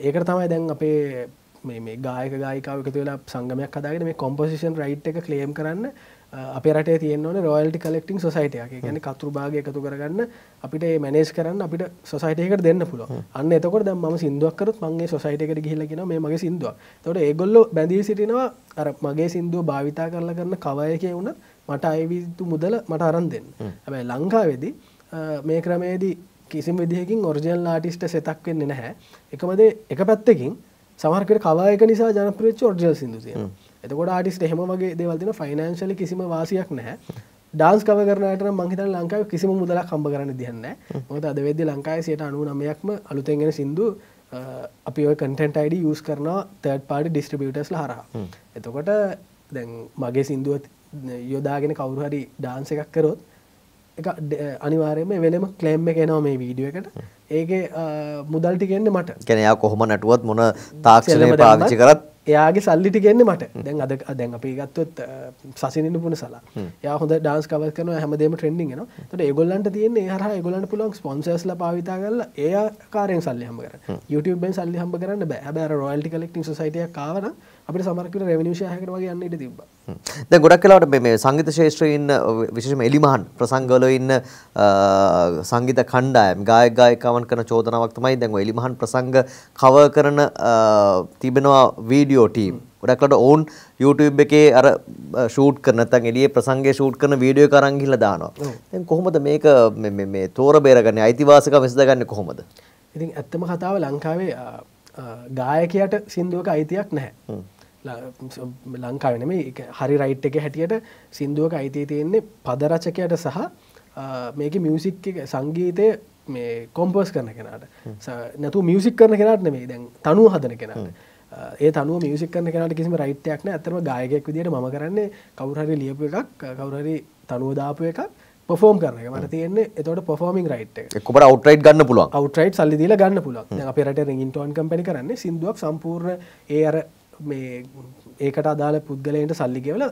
ඒකට තමයි දැන් අපේ මේ ගායක ගායිකාව එකතු වෙලා සංගමයක් හදාගෙන මේ කොම්පොසිෂන් රයිට් එක ක්ලේම් කරන්න අපේ රටේ තියෙනවන රොයල්ටි කලෙක්ටිං සොසයිටයක් ගැන කතුරු භාග එකතු කරගන්න අපිට මැනේස් කරන්න අපිට සොසයිටයකට දෙන්න පුළුව අන්න එතකොට දැම් ම සිින්දුවක්කරත් මගේ සොසයිටකට ගහිලගෙන මේ මගේ සිින්දුව තොට ඒගොල්ලො බැඳී සිටිනවා අර මගේ සිින්දුව භාවිතා කරලා කරන්න කවයක වුණ මට අයිවිතු මුදල මට අරන් දෙන්න. හැබැයි ලංකාවෙදී මේ ක්‍රමේදී කිසිම විදිහකින් ඔරිජනල් ආටිස්ට සෙතක් වෙන්න නැහැ. එකමද එක පැත්තකින් සමහරකට කවායක නිසා ජනප්‍රච්ච ඔර්ජල් සිින්දුසිය එතකොට ආටිස්ට එහෙම වගේ දේවල්තින ෆයිනන්ශලි කිසිම වාසියක් නැහැ. ඩාන්ස් කව කරනට මංහිත ලංකාව කිසිම මුදලා කම්බ කරන්න දියන්න මොද අද වෙද්දි ලංකායි සයට අනු නමයක්ම අලුතෙන්ගෙන සිින්දු අපි ඔය කටෙන්ට අයිඩ යස් කරනවා තර්ඩ් පාඩි ඩිස්ට්‍රිබියටස් හර එතකොට දැන් මගේ සිින්දුවත් යොදාගෙන කවුරු හරි ඩාන්ස එකක් කරොත් එක අනිවාරයම වෙනම කලේම්ම කෙනවා මේ වීඩියෝ එකට. ඒක මුදල්ටිගෙන්න්න මට. කැනයා කොහොම නැටුවත් මොන තාක්ෂණය පාවිච්චි කරත් එයාගේ සල්ලිටි ගෙන්න්න මට. දැන් අද දැන් අපි ගත්තොත් සසිනින්න පුන සලා. යා හොඳ ඩාන්ස් කව කන හැමදේම ට්‍රෙන්ඩිං න තට ඒගොල්ලන්ට තියන්නේ හර ගොලන්ට පුලන් ස්පොන්සස්ල පාවිතා කල ඒ කාරයෙන් සල්ලි හම. කර YouTubeෙන් සල්ලි හම කරන්න බෑ. හැබැර රොයල්ටි කලෙක්ටිං සයිටය කාවන අපිට සමරකට රෙවනිශයහකට වගේ යන්නට තිබ ද ගොඩක් කලාට මේ සංගීත ශේෂත්‍රයඉන්න විශෂම එලිමහන් ප්‍රසංගල ඉන්න සංගීත කණ්ඩායම් ගාය ගායකවන් කන චෝදනාවක් තමයි දැන් එලිමහන් ප්‍රසංග කව කරන තිබෙනවා වීඩියෝ ටීම් ගොඩක්ලට ඔවුන් YouTube එකේ අර ෂූට් කරන නැත්නම් එළියේ ප්‍රසංගයේ ෂූට් කරන වීඩියෝ එක අරන් ගිහලා දානවා. දැන් කොහොමද මේක මේ මේ තෝර බේරගන්නේ? අයිතිවාසිකම් විසඳගන්නේ කොහොමද? ඉතින් ඇත්තම කතාව ලංකාවේ ගායකයට සින්දුවක අයිතියක් නැහැ. ලංකාවනම හරි රයිට් එක හැටියට සින්දුවක අයිතිය තියෙන්නේ පදරචකයට සහ මේක මියසික් සංගීතය මේ කොම්පෝස් කරන කෙනාට. නැතු මියසික් කරන කෙනට නෙමේ දැන් තනුව හදන කෙනාට. ඒ තනුව මියසික් කරන කෙනට කිසිම රයිට්යක්න ඇතම ගායකෙක් විදිට ම කරන්නේ කවුරහරි ලියපු එකක් කවුරහරි තනුවදාපු එකක් පොෆෝම් කරන මට තියන්නේ එතවට පොෆෝමින් රයිට් කොට අවට්‍රයිට් ගන්න පුළුව අවට්‍රයිට් සල්ලි දීල ගන්න පුළුව අපට රිගින්ටෝන් කම්පනි කරන්නේ සිින්දුවක් සම්පූර්ණ ඒ අර මේ ඒකට අදාළ පුද්ගලයන්ට සල්ලි ගෙවල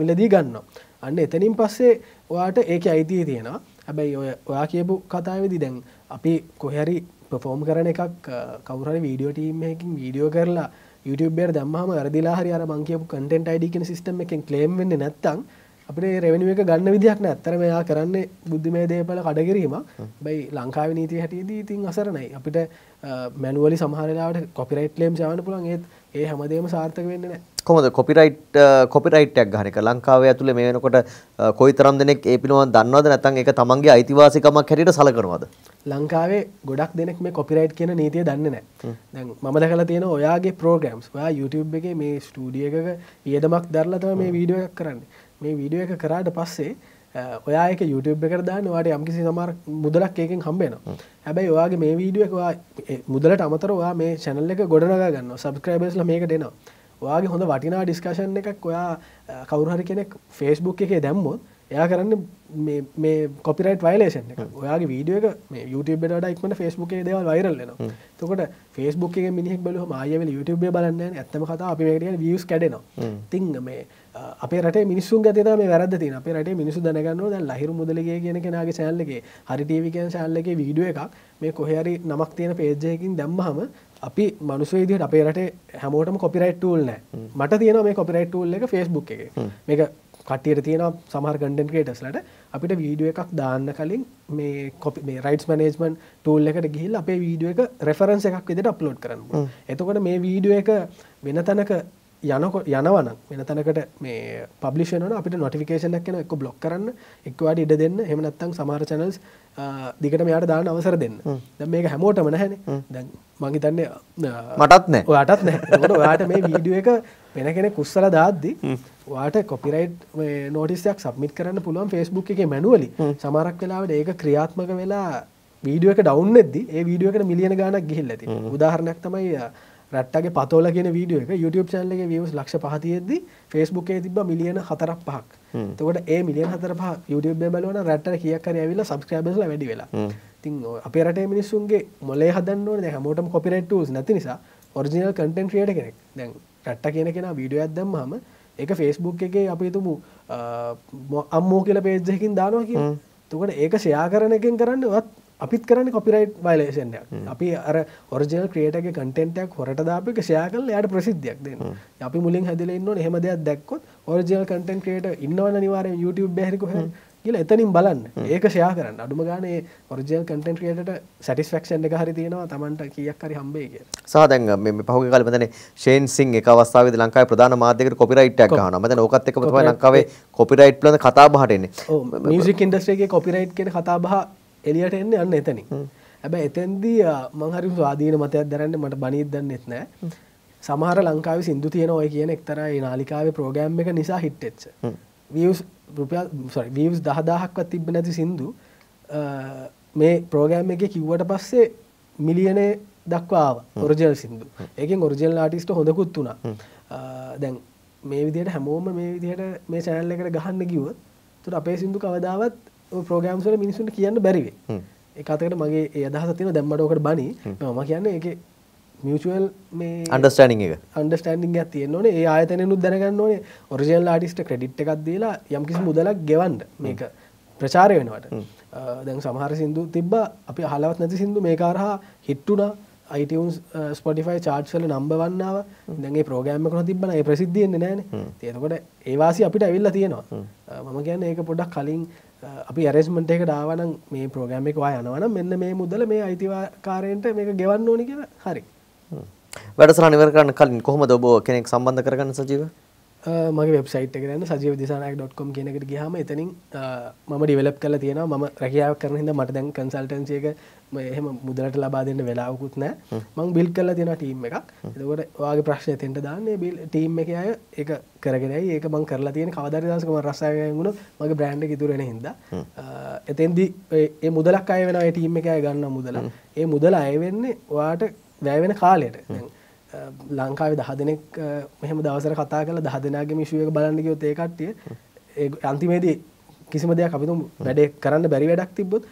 මිලදී ගන්න. අන්න එතනින් පස්සේ ඔයාට ඒක අයිතිය තියෙනවා. හැබැයි ඔය ඔයා කියපු කතාවෙදි දැන් අපි කොහැරි පෆෝම් කරන එකක් කවුරහරි වීඩියෝ ටීම්මකින් වීඩියෝ කරලා YouTubeබට දම්ම අරදිලා හරි අර මංකයපු කටෙන්ට අයිඩිකන සිස්ටම එකෙන් ක්ලේම් වෙන්න නැත්තං අපේ රෙවනිුව එක ගන්න විදිහක් ඇත්තර මෙයා කරන්න බුද්ධිමය දේපල කඩකිරීම. බයි ලංකාව නීති හැටියදී ඉතින් අසරනයි අපිට මැනුවලි සමහරලාට කොපිරයිට් ලේම් ජාවන පුළන් ඒත් ඒ හැමදේම සාර්ථක වෙන්න කොමද කොපිරයිට් කොපිරයිට්ක් ගහනක ලංකාව ඇතුළ මේ වෙනකොට කොයි තරම් දෙනෙක් ඒ පිනුවන් දන්නවද? නැතන් එක තමන්ගේ අයිතිවාසිකමක් හැටියට සලකනවද? ලංකාවේ ගොඩක් දෙනෙක් මේ කොපිරයිට් කියන නීතිය දන්න නෑ දැන් මම දැකලා තියෙන ඔයාගේ ප්‍රෝග්‍රම්ස් ඔයා YouTube එක මේ ස්ටඩිය එකක වියදමක් දරලතව මේ වීඩියෝ එකක් කරන්න. මේ වීඩියෝ එක කරාට පස්සේ ඔයාක YouTube එක දාන්න වාට යම්කිසි සමර මුදලක් ඒකෙන් හම්බෙනවා. හැබැයි ඔයාගේ මේ එක මුදලට අමතරවා මේ චැනල් එක ගොඩනග ගන්න සබස්ක්‍රයිබස්ල මේක දෙනවා ඔයාගේ හොඳ වටිනා ඩිස්කශන් එකක් ඔයා කවුරහරි කෙනෙක් ෆේස්බුක් එකේ දැම්මොත් එයා කරන්න මේ- කොපිරයිට් වයිලේෂන් එක ඔයාගේ වීඩියෝ එක මේ YouTube එකට වඩා ඉක්මනට Facebook එකේ දේවල් වෛරල් වෙනවා. එතකොට Facebook එකේ මිනිහෙක් බැලුවම ආයෙ වෙල YouTube එක බලන්නේ නැහැ. ඇත්තම කතාව අපි මේකට කියන්නේ views කැඩෙනවා. ඉතින් මේ අපේ රටේ මිනිස්සුන් ගතේ තමයි මේ වැරද්ද තියෙන. අපේ රටේ මිනිස්සු දැනගන්න ඕනේ දැන් ලහිරු මුදලිගේ කියන කෙනාගේ channel එකේ හරි TV කියන channel එකේ වීඩියෝ එකක් මේ කොහේ හරි නමක් තියෙන page එකකින් දැම්මහම අපි මනුස්ස විදිහට අපේ රටේ හැමෝටම කොපිරයිට් ටූල් නැහැ. මට තියෙනවා මේ කොපිරයිට් ටූල් එක Facebook එකේ. මේක කටියට තියෙන සමහර කන්ටෙන්ට් ක්‍රියේටර්ස්ලාට අපිට වීඩියෝ එකක් දාන්න කලින් මේ කොපි මේ රයිට්ස් මැනේජ්මන්ට් ටූල් එකට ගිහිල්ලා අපේ වීඩියෝ එක රෙෆරන්ස් එකක් විදිහට අප්ලෝඩ් කරන්න. එතකොට මේ වීඩියෝ එක වෙන තැනක යනකොට යනවනම් වෙන තැනකට මේ පබ්ලිෂ් වෙනවනම් අපිට නොටිෆිකේෂන් එකක් එනවා එක්ක බ්ලොක් කරන්න එක්ක වාඩි ඉඩ දෙන්න එහෙම නැත්නම් සමහර channels අ, දිගටම යාට දාන්න අවසර දෙන්න. දැන් මේක හැමෝටම නැහැනේ. දැන් මං හිතන්නේ අ, මටත් නෑ. ඔයාටත්. එතකොට ඔයාට මේ වීඩියෝ එක වෙන කෙනෙක් උස්සලා දාද්දි ඔයාට කොපිරයිට් නෝටිස් එකක් සබ්මිට් කරන්න පුළුවන් Facebook එකේ මැනුවලි. සමහරක් වෙලාවට ඒක ක්‍රියාත්මක වෙලා වීඩියෝ එක ඩවුන් වෙද්දි ඒ වීඩියෝ එකට මිලියන ගාණක් ගිහිල්ලා තියෙනවා. උදාහරණයක් තමයි රට්ටගේ පතෝල කියන වීඩියෝ එක YouTube එකේ views ලක්ෂ 5 තියෙද්දි Facebook එකේ තිබ්බා මිලියන 4ක් 5ක්. එතකොට ඒ මිලියන 4 5 YouTube එකේ බලනවා නම් රට්ටට කීයක් හරි ඇවිල්ලා subscribersලා වැඩි වෙලා. ඔය අපේ රටේ මිනිස්සුන්ගේ මොලේ හදන්න ඕනේ. දැන් හැමෝටම copyright tools නැති නිසා original content creator කෙනෙක්. දැන් රට්ට කියන කෙනා වීඩියෝ එකක් දැම්මහම ඒක Facebook එකේ අපි හිතමු අ, මො- අම්මෝ කියලා එකකින් දානවා කියලා. එතකොට ඒක share කරන එකෙන් කරන්නේ ඔයත් අපිත් කරන්නේ violation එකක්. අපි අර original creator ගේ content එකක් හොරට දාපු එක share කරලා එයාට ප්‍රසිද්ධියක් දෙන්න. අපි මුලින් හැදලා ඉන්න ඕනේ එහෙම දෙයක් දැක්කොත් original content creator ඉන්නවනේ අනිවාර්යෙන් YouTube එකේ කොහෙද කියලා එතනින් බලන්න. ඒක share කරන්න. අඩුම ගානේ original content creatorට satisfaction එක හරි තියෙනවා Tamanට කීයක් හරි හම්බෙයි කියලා. සහ දැන් මේ පහුගිය කාලේ මතනේ ෂේන් සිං එක අවස්ථාවේදී ලංකාවේ ප්‍රධාන මාධ්‍යයකට කොපිරයිට් එකක් අහනවා. මම දැන් ඕකත් එක්කම තමයි ලංකාවේ කොපිරයිට් පිළිබඳ කතා බහට එන්නේ. ඔව් මියුසික් ඉන්ඩස්ට්‍රි එකේ කොපිරයිට් කියන කතා බහ එළියට එන්නේ අන්න එතනින්. හැබැයි එතෙන්දී මං හරි ස්වාධීන මතයක් දරන්න මට බණීත් දන්නෙත් නෑ. සමහර ලංකාවේ සින්දු තියෙන ඔය කියන එක්තරා ඒ නාලිකාවේ ප්‍රෝග්‍රෑම් එක නිසා හිට් වෙච්ච. views රුපියල් sorry views 10000ක්වත් තිබ්බ නැති සින්දු මේ ප්‍රෝග්‍රෑම් එකේ කිව්වට පස්සේ මිලියනේ දක්වා ආවා ඔරිජිනල් සින්දු. ඒකෙන් ඔරිජිනල් ආටිස්ට් හොඳකුත් වුණා. දැන් මේ විදිහට හැමෝම මේ විදිහට මේ channel එකට ගහන්න ගියොත් එතකොට අපේ සින්දු කවදාවත් වල මිනිස්සුන්ට කියන්න බැරි වෙයි. ඒක අතකට මගේ ඒ අදහස මට ඔකට බනි. මම කියන්නේ ඒකේ මියුචුවල් මේ අන්ඩර්ස්ටෑන්ඩින් එක. අන්ඩස්ටන්ඩිං එකක් තියෙන්න ඕනේ. ඒ ආයතනයනුත් දැනගන්න ඕනේ. ඔරිජිනල් ආටිස්ට ක්‍රෙඩිට් එකක් දීලා යම්කිසි මුදලක් ගෙවන්න මේක ප්‍රචාරය වෙනවට. දැන් සමහර සින්දු තිබ්බ. අපි අහලවත් නැති සින්දු මේ කාරහා හිට්ටුනා iTunes ස්පොටිෆයි චාර්ට්වල නම්බ වන්නාව දැන්ගේ ප්‍රෝගෑම්ම කන තිබන ඒ ප්‍රසිද්ධියෙන්න්නේ නෑන තියනකොට ඒවාසි අපිට ඇවිල්ල තියෙනවා. මම කියන්න ඒක පොඩක් කලින් අපි ඇරෙස්මට එක ඩාවනම් මේ ප්‍රෝගෑම එක වා යනවන මෙන්න මේ මුදල මේ අයිතිවාකාරයට මේක ගෙවන්න ඕනි කියලා. හරි වැඩසටහන ඉවර කරන්න කලින් කොහොමද ඔබ කෙනෙක් සම්බන්ධ කරගන්න සජීව? මගේ වෙබ්සයිට් එක ගන්න සජීව දිසානක්.com කියන එකට ගියාම එතනින් මම ඩිවෙලප් කරලා තියෙනවා. මම රැකියාවක් කරන හින්දා මට දැන් කන්සල්ටන්සි එක ම එහෙම මුදලට ලබා දෙන්න වෙලාවකුත් නැහැ මම බිල්ඩ් කරලා තියෙනවා ටීම් එකක්. එතකොට ඔයාගේ ප්‍රශ්න එතෙන්ට දාන්නේ බිල් ටීම් එකේ අය ඒක කරගෙනයි ඒක මම කරලා තියෙන කවදාද දවසක මම රස්සාවෙන් වුණොත් මගේ බ්‍රෑන්ඩ් එක ඉතුරු වෙන හින්දා. එතෙන්දී ඒ මුදලක් අය වෙනවා. ඒ ටීම් එකේ අය ගන්න මුදල. ඒ මුදල අය වෙන්නේ ඔයාට වැය වෙන කාලයට ලංකාවේ දහ දෙනෙක් මෙහෙම දවසර කතා කළ දහ දෙනාගේ මිෂුව එක බලන්න ගියොත් ඒ අන්තිමේදී කිසිම දෙයක් අපි තුමු වැඩේ කරන්න බැරි වැඩක් තිබ්බොත්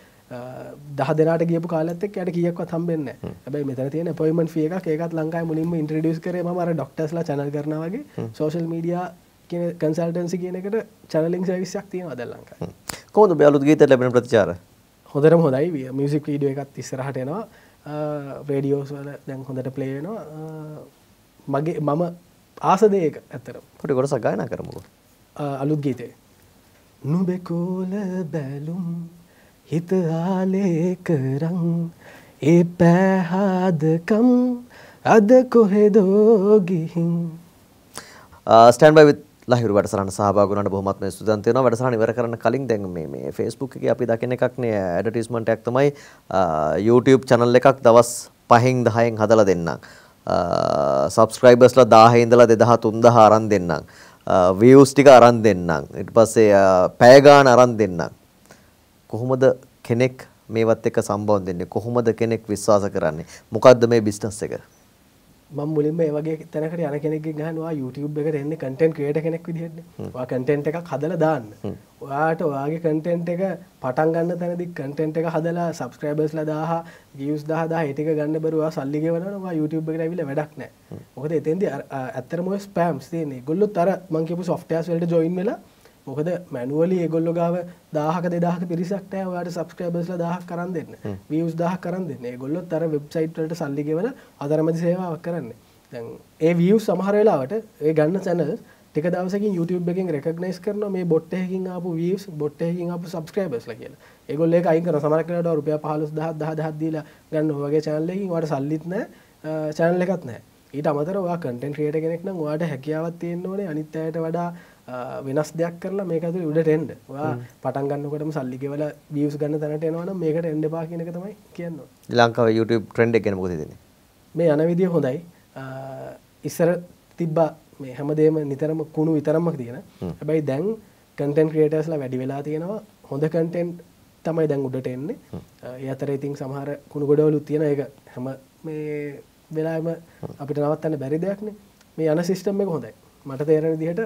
දහ දෙනාට ගියපු කාලෙත් එක්ක යාට නැහැ. හැබැයි මෙතන තියෙන අපොයින්ට්මන්ට් ෆී එකක් ඒකත් ලංකාවේ මුලින්ම ඉන්ට්‍රොඩියුස් කරේ මම අර ඩොක්ටර්ස්ලා channel කරනවා වගේ. සෝෂල් මීඩියා කියන කන්සල්ටන්සි කියන එකට channeling service එකක් තියෙනවා දැන් ලංකාවේ. කොහොමද ඔබ අලුත් ගීතයට ලැබෙන ප්‍රතිචාර? හොඳටම හොඳයි. මියසික් වීඩියෝ එකත් ඉස්සරහට එනවා රේඩියෝස් වල දැන් හොඳට ප්ලේ වෙනවා. අ, මගේ මම ආසදයක ඇත්තරම් පොඩි කොටසක් ගායනා කරමුකෝ. අලුත් ගීතේ නුබෙකෝල බැලුම් හිත ආලේ කරං ඒ පැහාදකම් අද කොහෙදෝ ගිහින්. ස්ටෑන්ඩ් බයි විත් ලහිරු වැඩසටහන සහභාගී වුණාට බොහොමත්ම ස්තුතිවන්ත වෙනවා. වැඩසටහන ඉවර කරන්න කලින් දැන් මේ මේ Facebook එකේ අපි දකින එකක් නේ ඇඩ්වර්ටයිස්මන්ට් එකක් තමයි අ, YouTube channel එකක් දවස් 5න් 10න් හදලා දෙන්නම්. සබස්ක්‍රයිබර්ස්ලා 1000 ඉඳලා 2000 3000 අරන් දෙන්නම්. views ටික අරන් දෙන්නම්. ඊට පස්සේ අ, පැය ගාන අරන් දෙන්නම්. කොහොමද කෙනෙක් මේවත් එක්ක සම්බන්ධ වෙන්නේ? කොහොමද කෙනෙක් විශ්වාස කරන්නේ? මොකද්ද මේ බිස්නස් එක? මම් මුලින්ම ඒවගේ තැනකට යන කෙනෙක් ගහනවා YouTube එකට එන්න කටෙන්ට ක්‍රේට කෙනෙක් විදිහට කටෙන්ට් එක හදල දාන්න. ඔයාට ඔයාගේ කටෙන්ට් එක පටන් ගන්න තැනදි කටෙන්ට් එක හදලා සබස්ක්‍රයිබර්ස් ලදාහ ගියස් දහදා හිටික ගන්න බරුවා සල්ලිග වනවා YouTube එකට ඇවිල වැඩක් නෑ මොකද එතෙන්ද ඇත්තරම ස්පෑම්ස් තියන්නේ. ගොල්ලු තර මංකිපු සොෆ්ටස් වලට ජොයින් වෙලා මොකද මැනුවලි ඒගොල්ලො ගාව දාහක දෙදාහක පිරිසක්ට යාට සබස්ක්‍රබස්ල දහක් කරන්න දෙන්න. වියස් දහ කරන්න දෙන්න. ගොල්ලොත් තර වෙබ්සයිට්ට සල්ලිගෙවල අදරමති සේවාවක් කරන්න. ඒ වියස් සමහරවෙලාවට ඒ ගන්න චැනල් ටික දවසකින් YouTube එකින් රෙකගනයිස් කරන මේ බොට්ටහකින් ආපු වීස් බොට්ටහකින් අප සබස්ක්‍රබස්ල කියල. ඒගොල්ල අයික සමරකට රුපය පහලස් දහ දහ දහදීලා ගන්න වගේ චැනල්ලකින් වට සල්ලිත්න චැනල් එකත් නෑ ඊට අමතරවා කටන් ක්‍රියට කෙනෙක්න වාට හැකියාවත් තියෙන්න්න ඕනේ. අනිත්තයට වඩා වෙනස් දෙයක් කරලා මේක ඇතුළේ උඩට එන්න. ඔයා පටන් ගන්නකොටම සල්ලි ගෙවලා views ගන්න තැනට එනවනම් මේකට එන්න එපා කියන එක තමයි කියන්නේ. ලංකාවේ YouTube trend එක ගැන මොකද හිතන්නේ? මේ යන විදිය හොඳයි. ඉස්සර තිබ්බා මේ හැමදේම නිතරම කුණු විතරමක් තියෙන. හැබැයි දැන් content creatorsලා වැඩි වෙලා තියෙනවා. හොඳ content තමයි දැන් උඩට එන්නේ. ඒ අතර ඉතින් සමහර කුණු ගොඩවලුත් තියෙන ඒක හැම මේ වෙලාවෙම අපිට නවත්තන්න බැරි දෙයක්නේ. මේ යන සිස්ටම් එක හොඳයි. මට තේරෙන විදිහට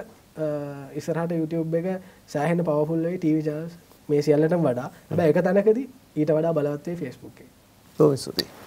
ඉස්සරහට YouTube එක සෑහෙන පවෆුල්ලයි ටීවි චාස් මේ සියල්ලටම වඩා. බැ එක තැනකද ඊට වඩා බලවත්තේ ෆෙස්බුක් බොහොම ස්තුතියි ලබා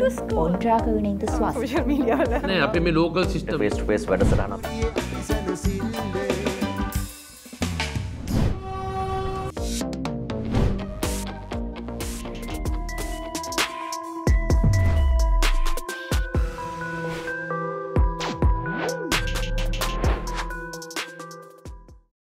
to school. ඔන්ට්‍රාකරණයද ස්වාස Social media වල. නෑ අපි මේ local system face to face වැඩසටහනක් සැනසිල්ලේ